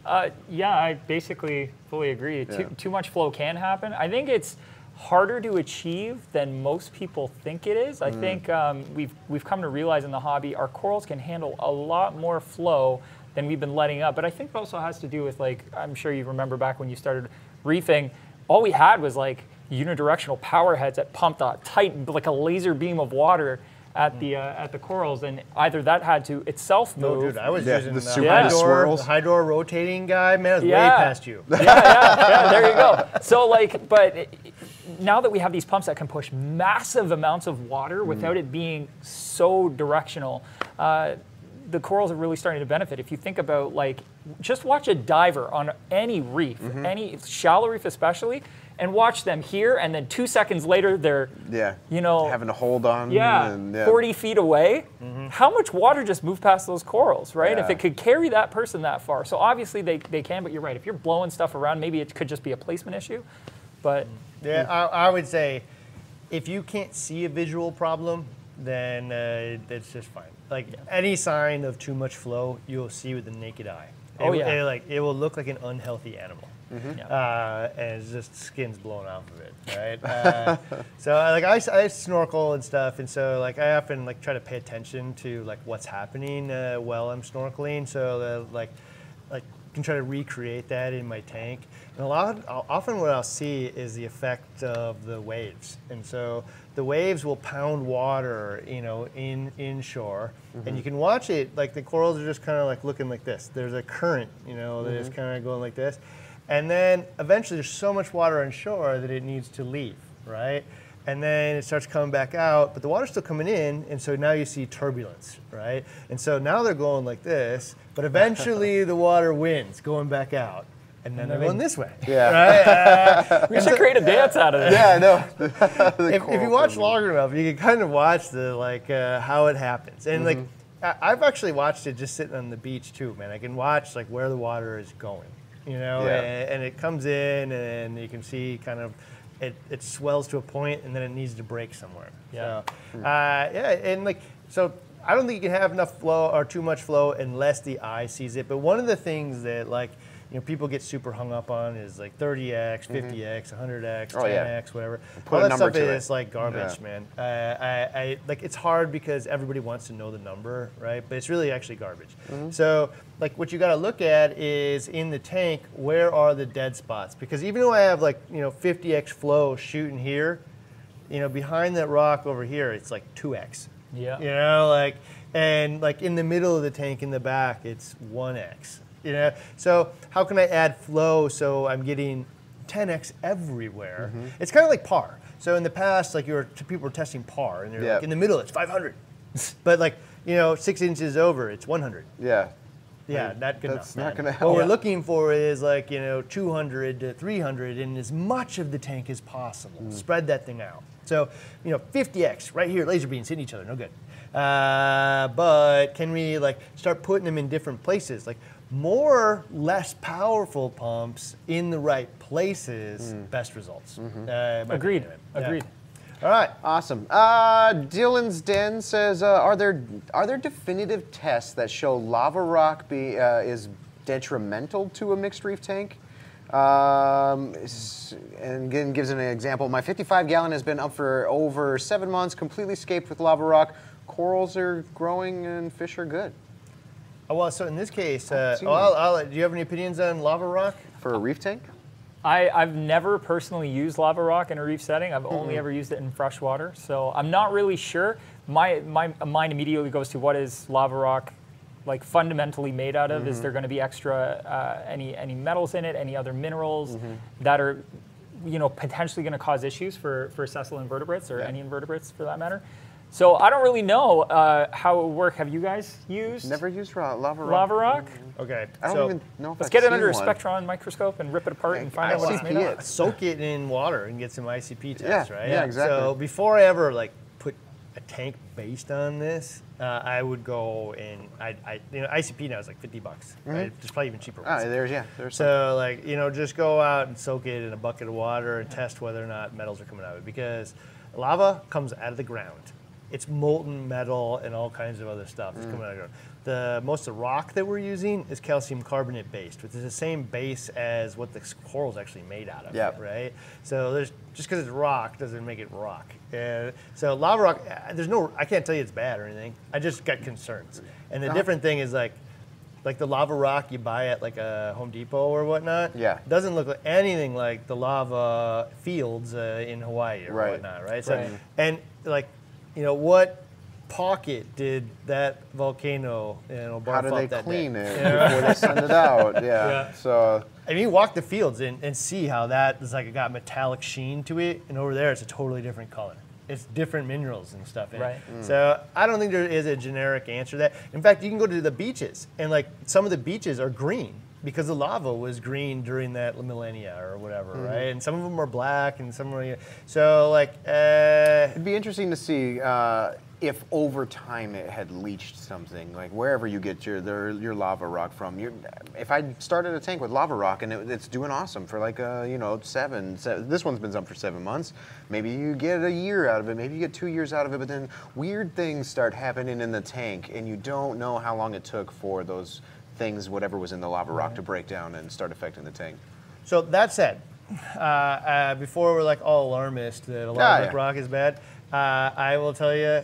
Uh, yeah, I basically fully agree. Yeah. Too, too much flow can happen. I think it's harder to achieve than most people think it is. I Mm. think um, we've we've come to realize in the hobby our corals can handle a lot more flow than we've been letting up. But I think it also has to do with like I'm sure you remember back when you started reefing, all we had was like unidirectional power heads that pumped a tight like a laser beam of water at the uh, at the corals, and either that had to itself move. No, move. dude, I was Yeah, using the the, super- high the door, the Hydor rotating guy. Man, I was Yeah. way past you. yeah, yeah, yeah, there you go. So like, but it- now that we have these pumps that can push massive amounts of water without it being so directional, uh, the corals are really starting to benefit. If you think about like, just watch a diver on any reef, any shallow reef especially, and watch them here, and then two seconds later they're Yeah. you know having to hold on. yeah, and, yeah. 40 feet away. How much water just moved past those corals, right? If it could carry that person that far. So obviously they, they can, but you're right. If you're blowing stuff around, maybe it could just be a placement issue. But Yeah, I, I would say if you can't see a visual problem, then uh, that's just fine. Like any sign of too much flow, you'll see with the naked eye. It, Oh, will- yeah. it, like it will look like an unhealthy animal. Yeah. Uh, and it's just skin's blown off of it, right? Uh, so I- like I, I snorkel and stuff, and so like I often like try to pay attention to like what's happening uh, while I'm snorkeling, so that like like can try to recreate that in my tank. And a lot, often what I'll see is the effect of the waves, and so the waves will pound water, you know, in inshore, and you can watch it. Like the corals are just kind of like looking like this. There's a current, you know, that is kind of going like this, and then eventually there's so much water on shore that it needs to leave, right? And then it starts coming back out, but the water's still coming in, and so now you see turbulence, right? And so now they're going like this, but eventually the water wins, going back out, and then they're going this way. Yeah. Right? Uh, we should create a dance out of it. Yeah, I know. if, if you watch long enough, you can kind of watch the like uh, how it happens, and like I've actually watched it just sitting on the beach too, man. I can watch like where the water is going, you know, Yeah. and, and it comes in, and you can see kind of it, it swells to a point, and then it needs to break somewhere. Yeah. So, uh, yeah, and like so. I don't think you can have enough flow or too much flow unless the eye sees it. But one of the things that like you know people get super hung up on is like 30x, 50x, 100x, 10x, Oh, yeah. whatever. Put All a that number stuff to it. is like garbage, Yeah. man. Uh, I, I like it's hard because everybody wants to know the number, right? But it's really actually garbage. Mm-hmm. So like what you got to look at is in the tank, where are the dead spots? Because even though I have like you know 50x flow shooting here, you know behind that rock over here, it's like 2x. Yeah. You know, like and like in the middle of the tank in the back, it's 1x. You know, so how can I add flow so I'm getting 10x everywhere? Mm-hmm. It's kind of like par. So in the past, like you were people were testing par, and they're Yeah. like in the middle, it's 500, but like you know six inches over, it's 100. Yeah. Yeah, not good That's enough. not gonna help. What we're looking for is like you know 200 to 300 in as much of the tank as possible. Mm. Spread that thing out. So you know 50x right here, laser beams hitting each other, no good. Uh, but can we like start putting them in different places? Like more less powerful pumps in the right places, Mm. best results. Mm-hmm. Uh, my Agreed. Yeah. Agreed. All right. Awesome. Uh, Dylan's Den says, uh, are there are there definitive tests that show lava rock be uh, is detrimental to a mixed reef tank? Um, and again, gives an example. My 55 gallon has been up for over seven months, completely scaped with lava rock. Corals are growing and fish are good. Oh, well, so in this case, uh, seen oh, I'll, I'll, do you have any opinions on lava rock? For a reef tank? I, I've never personally used lava rock in a reef setting. I've Mm-hmm. only ever used it in freshwater, so I'm not really sure. My my mind immediately goes to what is lava rock like fundamentally made out of? Is Mm-hmm. there going to be extra uh, any any metals in it? Any other minerals Mm-hmm. that are you know potentially going to cause issues for for sessile invertebrates or Yeah. any invertebrates for that matter? So I don't really know uh, how it would work. Have you guys used Never used ra- lava rock. lava rock? Okay. I don't so even know if Let's I've get it seen under a one. spectron microscope and rip it apart and find I out what it's made it. of. soak it in water and get some ICP tests, Yeah, right? yeah, exactly. So before I ever like put a tank based on this, uh, I would go and I, I, you know, ICP now is like 50 bucks. Right? There's probably even cheaper Ah, ones. there's yeah, there's So like you know, just go out and soak it in a bucket of water and test whether or not metals are coming out of it because lava comes out of the ground. It's molten metal and all kinds of other stuff Mm. that's coming out of the ground. The most of the rock that we're using is calcium carbonate based, which is the same base as what the coral's actually made out of. Yep. Right. So there's just because it's rock doesn't make it rock. And so lava rock, uh, there's no, I can't tell you it's bad or anything. I just got concerns. And the Uh-huh. different thing is like like the lava rock you buy at like a Home Depot or whatnot. Yeah. Doesn't look like anything like the lava fields uh, in Hawaii or Right. whatnot, right? So, Right. and like, you know, what pocket did that volcano, you know, How barf do up they that clean day? it before they send it out? Yeah. Yeah. So I mean, walk the fields and, and see how that is like it got metallic sheen to it, and over there it's a totally different color. It's different minerals and stuff in Right. it. So I don't think there is a generic answer to that. In fact, you can go to the beaches and like some of the beaches are green because the lava was green during that millennia or whatever, right? And some of them were black, and some were so like. Uh, It'd be interesting to see uh, if over time it had leached something, like wherever you get your their, your lava rock from. if I started a tank with lava rock and it, it's doing awesome for like uh, you know seven, se- this one's been up for seven months. Maybe you get a year out of it, maybe you get two years out of it, but then weird things start happening in the tank, and you don't know how long it took for those things, whatever was in the lava rock, to break down and start affecting the tank. So that said, uh, uh, before we're like all alarmist that a lot Yeah, of yeah. rock is bad, uh, I will tell you,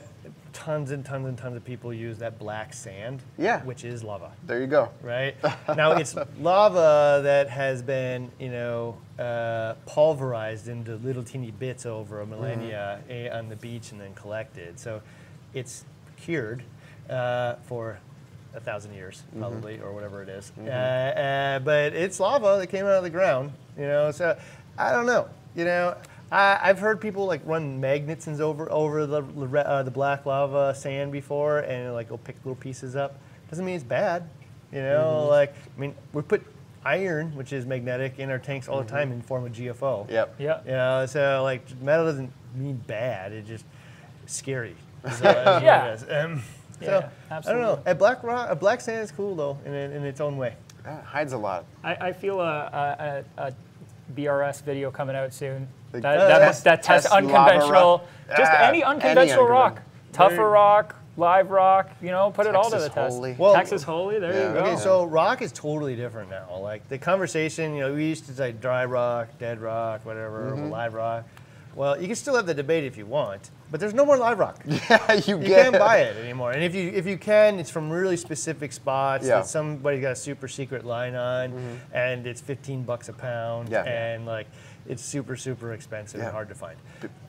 tons and tons and tons of people use that black sand, Yeah. which is lava. There you go. Right now, it's lava that has been, you know, uh, pulverized into little teeny bits over a millennia eh, on the beach and then collected. So, it's cured uh, for a thousand years, probably, or whatever it is. Uh, uh, but it's lava that came out of the ground, you know. So, I don't know, you know. I, I've heard people like run magnets over over the the uh, the black lava sand before, and like go pick little pieces up. Doesn't mean it's bad, you know. Like I mean, we put iron, which is magnetic, in our tanks all the time in form of GFO. Yep. Yeah. You know, so like metal doesn't mean bad. It just scary. So, Yeah. It is. Yeah, so I don't know. absolutely. A black rock, a black sand is cool though, in, in its own way. That hides a lot. I, I feel a, a, a, a BRS video coming out soon. The- That, Uh, that, test- that tests test unconventional, rock. just Ah, any any unconventional rock, tougher Very- rock, live rock. You know, put it all to Texas the test. Holy. Well- Texas Holey, there Yeah. you go. Okay, so rock is totally different now. Like the conversation, you know, we used to say dry rock, dead rock, whatever, Mm-hmm. live rock. Well, you can still have the debate if you want, but there's no more live rock. Yeah, you You get can't buy it anymore. And if you if you can, it's from really specific spots Yeah. that somebody got a super secret line on, and it's 15 bucks a pound, Yeah. and like it's super super expensive Yeah. and hard to find.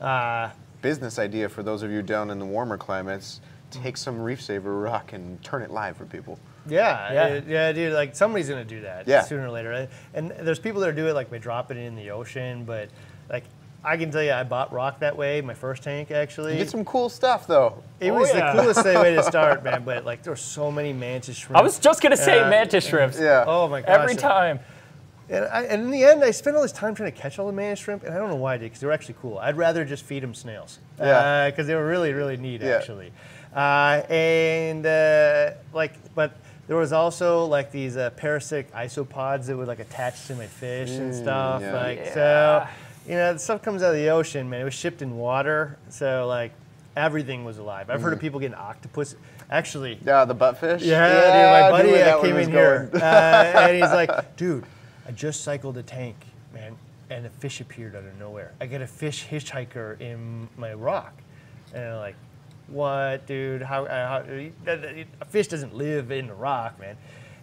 Uh, business idea for those of you down in the warmer climates. Take some reef saver rock and turn it live for people. yeah, Yeah. it- yeah, dude. Like somebody's gonna do that Yeah. sooner or later. And there's people that do it like they drop it in the ocean, but like I can tell you, I bought rock that way. My first tank actually. You get some cool stuff though. it Oh, was yeah. the coolest way to start, man. But like there were so many mantis shrimp. I was just gonna say Yeah. mantis shrimps. Yeah. Oh my gosh. Every time. And, I, and in the end, I spent all this time trying to catch all the mantis shrimp, and I don't know why I did, because they were actually cool. I'd rather just feed them snails. Yeah. Because they were really, really neat, Yeah. actually. Uh, and, uh, like, but there was also, like, these uh, parasitic isopods that would, like, attach to my fish and stuff. yeah. Like, so, Yeah. You know, the stuff comes out of the ocean, man. It was shipped in water, so, like, everything was alive. I've heard of people getting octopus. Actually, Yeah, the buttfish. yeah, I dude, my buddy where uh, that came in here, uh, and he's like, "Dude, I just cycled a tank, man, and a fish appeared out of nowhere. I got a fish hitchhiker in my rock, and I'm like, what, dude? How, uh, how a fish doesn't live in the rock, man?"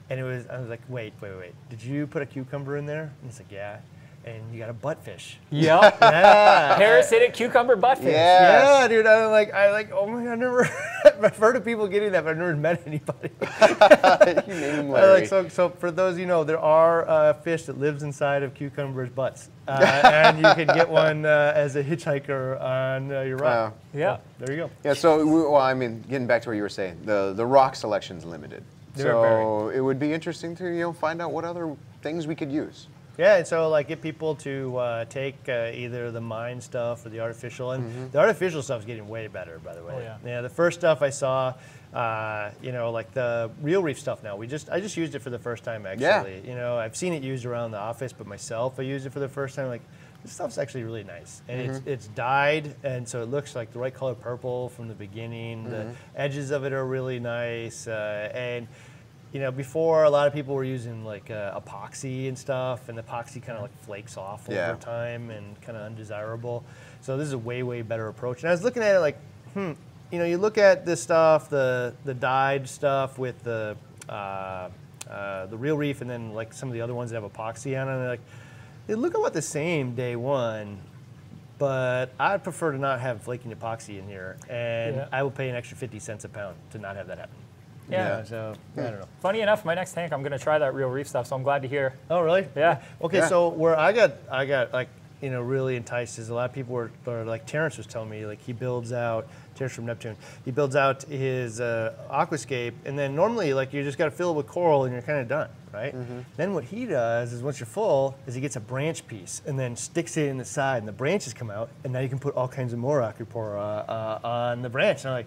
And it was, I was like, "Wait, wait, wait. Did you put a cucumber in there?" And he's like, "Yeah." And you got a buttfish. Yep. Yeah. Parasitic cucumber buttfish. Yeah. Yeah, dude. I'm like, I like, oh my god, I never. I've heard of people getting that, but I've never met anybody. you name Larry. like, so, so for those you know, there are uh, fish that lives inside of cucumbers' butts, uh, and you can get one uh, as a hitchhiker on uh, your Wow. rock. Yeah. There you go. Yeah, so we- well, I mean, getting back to what you were saying, the the rock selection's limited. They're So it would be interesting to you know find out what other things we could use. Yeah, and so like get people to uh, take uh, either the mine stuff or the artificial, and the artificial stuff is getting way better, by the way. Oh, yeah. the first stuff I saw, uh, you know, like the real reef stuff. Now we just I just used it for the first time actually. Yeah. You know, I've seen it used around the office, but myself I used it for the first time. Like this stuff's actually really nice, and it's it's dyed, and so it looks like the right color purple from the beginning. The edges of it are really nice, uh, and you know, before a lot of people were using like uh, epoxy and stuff, and the epoxy kind of like flakes off Yeah. over time and kind of undesirable. So this is a way, way better approach. And I was looking at it like, hmm, you know, you look at this stuff, the the dyed stuff with the uh, uh, the real reef, and then like some of the other ones that have epoxy on it. And they're like, they look about the same day one, but I'd prefer to not have flaking epoxy in here, and Yeah. I will pay an extra fifty cents a pound to not have that happen. Yeah. You know, so I don't know. Funny enough, my next tank, I'm gonna try that real reef stuff. So I'm glad to hear. Oh, really? Yeah. Okay, Yeah. so where I got, I got like you know really entices a lot of people were, were like Terrence was telling me like he builds out Terrence from Neptune he builds out his uh, aquascape and then normally like you just got to fill it with coral and you're kind of done right then what he does is once you're full is he gets a branch piece and then sticks it in the side and the branches come out and now you can put all kinds of more acropora uh, on the branch and I'm like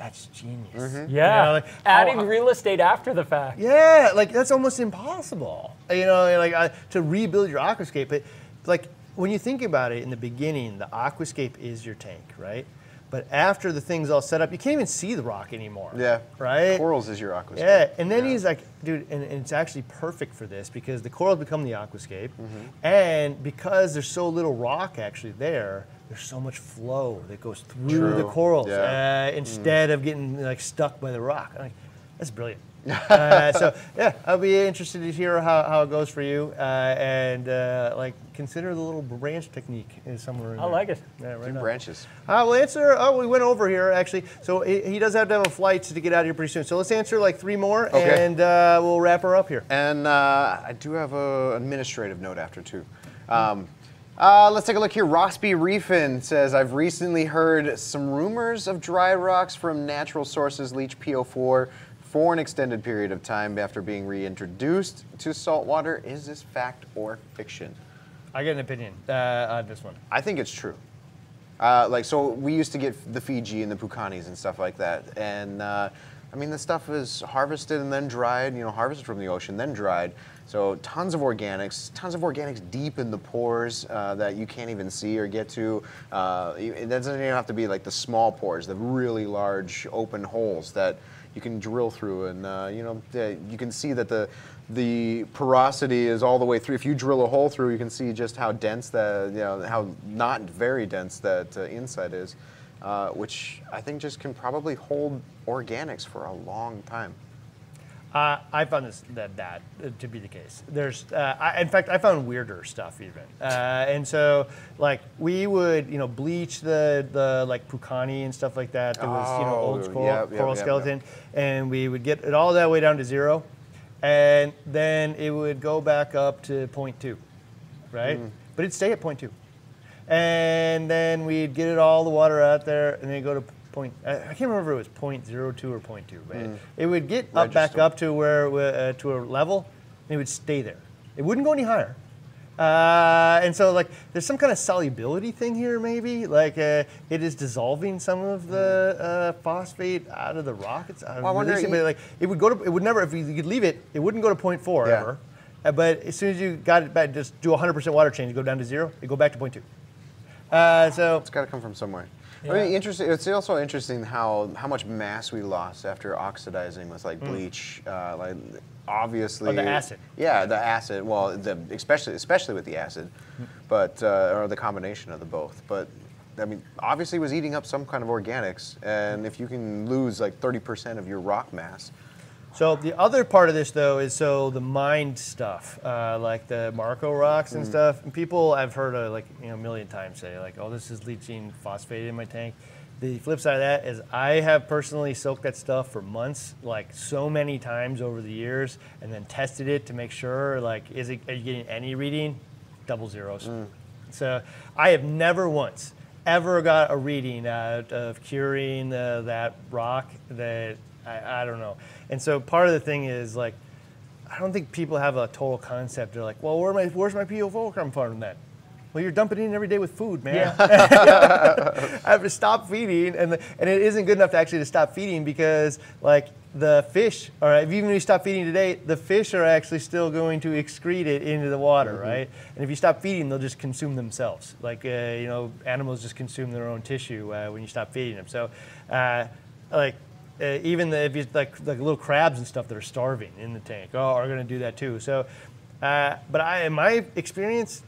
that's genius You Yeah. know, like, Adding how- real estate after the fact. yeah, like that's almost impossible. You know, like uh, to rebuild your aquascape. But like when you think about it, in the beginning, the aquascape is your tank, right? But after the thing's all set up, you can't even see the rock anymore. Yeah. Right. Corals is your aquascape. Yeah, and then Yeah. he's like, dude, and, and it's actually perfect for this because the corals become the aquascape, Mm-hmm. and because there's so little rock actually there, there's so much flow that goes through the corals yeah. uh, instead of getting like stuck by the rock. I'm like, that's brilliant. uh, so yeah, I'll be interested to hear how, how it goes for you, uh, and uh, like consider the little branch technique is somewhere. In I there. like it. Yeah, right Two on. branches. Uh, we'll answer. Oh, we went over here actually. So he, he does have to have a flight to get out of here pretty soon. So let's answer like three more, Okay. and uh, we'll wrap her up here. And uh, I do have an administrative note after too. Um, uh, let's take a look here. Rossby Reefin says, I've recently heard some rumors of dry rocks from natural sources leach PO4 for an extended period of time after being reintroduced to saltwater. Is this fact or fiction? I get an opinion uh, on this one. I think it's true. Uh, like, so we used to get the Fiji and the Pukanis and stuff like that. And uh, I mean, the stuff is harvested and then dried, you know, harvested from the ocean, then dried. So tons of organics, tons of organics deep in the pores uh, that you can't even see or get to. Uh, it doesn't even have to be like the small pores, the really large open holes that you can drill through, and uh, you know you can see that the the porosity is all the way through. If you drill a hole through, you can see just how dense that you know how not very dense that uh, inside is, uh, which I think just can probably hold organics for a long time. Uh, I found this that that uh, to be the case. There's, uh, I, in fact, I found weirder stuff even, uh, and so like we would, you know, bleach the the like Pukani and stuff like that. That was you know Oh, old school yep, yep, coral yep, skeleton, and we would get it all that way down to zero, and then it would go back up to point two, right? Mm. But it'd stay at point two, and then we'd get it all the water out there, and then go to point. I I can't remember if it was point zero two or point two, but it would get up back up to where uh, to a level, and it would stay there. It wouldn't go any higher. Uh, and so, like, there's some kind of solubility thing here, maybe. Like, uh, it is dissolving some of the uh, phosphate out of the rock. It's uh, Well, I wonder- releasing, but like, it would go to. It would never. If you could leave it, it wouldn't go to point 0.4 Yeah. ever. Uh, but as soon as you got it back, just do 100% water change, go down to zero, you go back to point 0.2. Uh, so It's got to come from somewhere. I mean, interesting. It's also interesting how how much mass we lost after oxidizing with like bleach. Uh, like obviously, Oh, the acid. Yeah, the acid. Well, the especially especially with the acid, but uh, or the combination of the both. But I mean, obviously, it was eating up some kind of organics, and if you can lose like 30% of your rock mass, So the other part of this, though, is so the mined stuff, uh, like the Marco rocks and stuff. And people I've heard uh, like you know a million times say like, "Oh, this is leaching phosphate in my tank." The flip side of that is I have personally soaked that stuff for months, like so many times over the years, and then tested it to make sure like, is it are you getting any reading? Double zeros. So I have never once ever got a reading out of curing uh, that rock that I, I don't know. And so part of the thing is like, I don't think people have a total concept. They're like, well, where my, where's my PO4 come from then? Well, you're dumping in every day with food, man. I have to stop feeding, and the, and it isn't good enough to actually to stop feeding because like the fish, all right, even if you stop feeding today, the fish are actually still going to excrete it into the water, right? And if you stop feeding, they'll just consume themselves. Like uh, you know, animals just consume their own tissue uh, when you stop feeding them. So, uh, like. Uh, even the, if you like like little crabs and stuff that are starving in the tank, oh, are going to do that too. So, uh, but I, in my experience,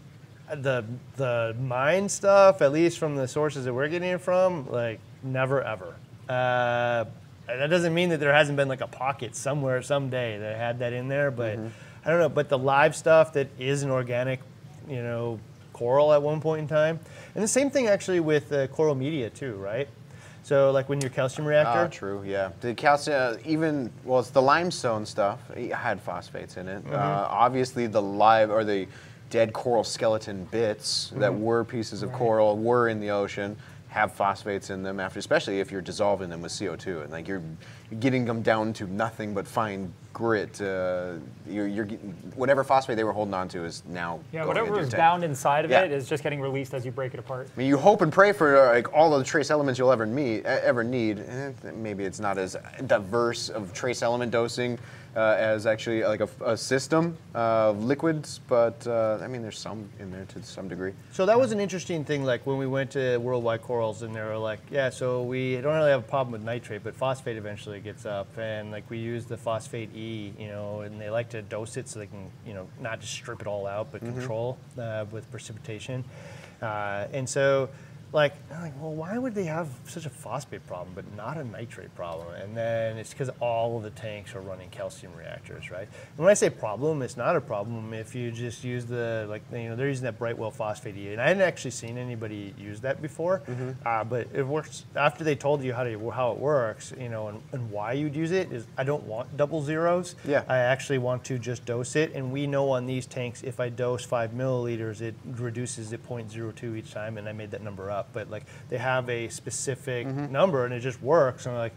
the the mine stuff, at least from the sources that we're getting it from, like never ever. Uh, that doesn't mean that there hasn't been like a pocket somewhere someday that had that in there, but I don't know. But the live stuff that is an organic, you know, coral at one point in time, and the same thing actually with uh, coral media too, right? So like when your calcium reactor, Ah, true. Yeah. The calcium, uh, even well, it's the limestone stuff. It had phosphates in it. Uh, obviously, the live or the dead coral skeleton bits that were pieces of coral were in the ocean have phosphates in them after especially if you're dissolving them with CO2 and like you're getting them down to nothing but fine grit uh, you're, you're whatever phosphate they were holding on to is now Yeah, whatever is bound inside of Yeah. it is just getting released as you break it apart. I mean, you hope and pray for uh, like all of the trace elements you'll ever meet, ever need. Eh, maybe it's not as diverse of trace element dosing uh, as actually like a, a system of liquids, but uh, I mean, there's some in there to some degree. So that was an interesting thing. Like when we went to Worldwide Corals, and they were like, "Yeah, so we don't really have a problem with nitrate, but phosphate eventually gets up, and like we use the phosphate E, you know, and they like to dose it so they can, you know, not just strip it all out, but control uh, with precipitation, uh, and so." Like, I'm like, well, why would they have such a phosphate problem but not a nitrate problem? And then it's because all of the tanks are running calcium reactors, right? And when I say problem, it's not a problem if you just use the like, you know, they're using that Brightwell phosphate E, and I hadn't actually seen anybody use that before, uh, but it works. After they told you how to how it works, you know, and, and why you'd use it is I don't want double zeros. Yeah. I actually want to just dose it, and we know on these tanks if I dose five milliliters, it reduces it 0.02 each time, and I made that number up. But like they have a specific number, and it just works. And I'm like,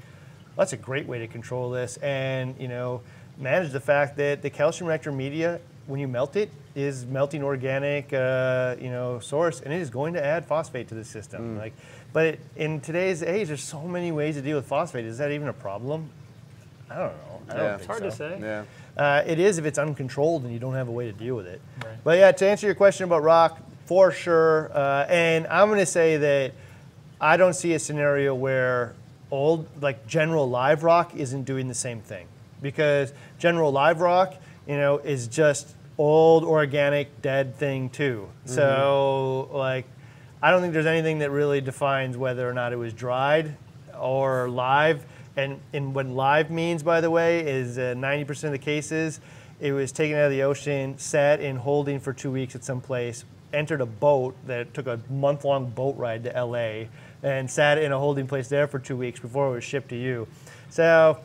that's a great way to control this, and you know, manage the fact that the calcium reactor media, when you melt it, is melting organic, uh, you know, source, and it is going to add phosphate to the system. Like, but it, in today's age, there's so many ways to deal with phosphate. Is that even a problem? I don't know. I don't It's hard so. to say. Yeah. Uh, it is if it's uncontrolled and you don't have a way to deal with it. Right. But yeah, to answer your question about rock, for sure. Uh, and I'm going to say that I don't see a scenario where old, like General Live Rock, isn't doing the same thing. Because General Live Rock, you know, is just old organic dead thing too. So like, I don't think there's anything that really defines whether or not it was dried or live. And, and what live means, by the way, is uh, 90% of the cases, it was taken out of the ocean, sat in holding for two weeks at some place, entered a boat that took a month long boat ride to LA, and sat in a holding place there for two weeks before it was shipped to you. So,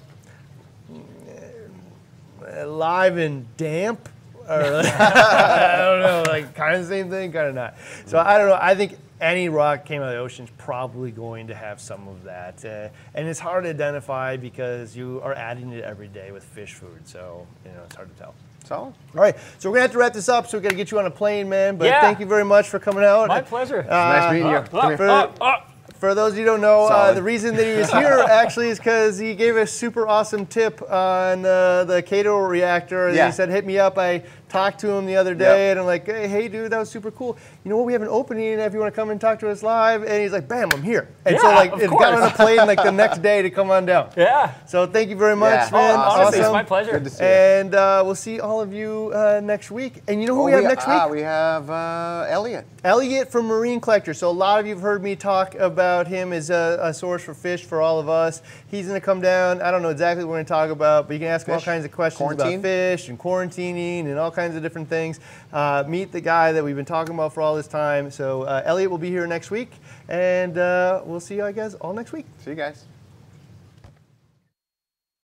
live and damp, or I don't know, like kind of the same thing, kind of not. So I don't know. I think any rock came out of the ocean is probably going to have some of that, uh, and it's hard to identify because you are adding it every day with fish food. So you know it's hard to tell. Solid. All right, so we're gonna have to wrap this up. So we got to get you on a plane, man. But Yeah. thank you very much for coming out. My pleasure. nice meeting you. Uh, Come here. For, for those of you who don't know, uh, the reason that he was here actually is because he gave a super awesome tip on uh, the Cato reactor. And Yeah. he said, hit me up. I talked to him the other day, Yep. and I'm like, hey, hey, dude, that was super cool. You know what? We have an opening if you want to come and talk to us live. And he's like, bam, I'm here. And so like, it got on a plane like the next day to come on down. yeah. So thank you very much, Yeah. man. Oh, Honestly, awesome. it's my pleasure. Good to see you. And uh, we'll see all of you uh, next week. And you know who Oh, we have next week? ah, we have uh, Elliot. Elliot from Marine Collector. So a lot of you have heard me talk about him as a, a source for fish for all of us. He's going to come down. I don't know exactly what we're going to talk about, but you can ask him all kinds of questions Quarantine? about fish and quarantining and all kinds of different things. Uh, meet the guy that we've been talking about for all this time. So uh, Elliot will be here next week, and uh, we'll see you guys all next week. See you guys.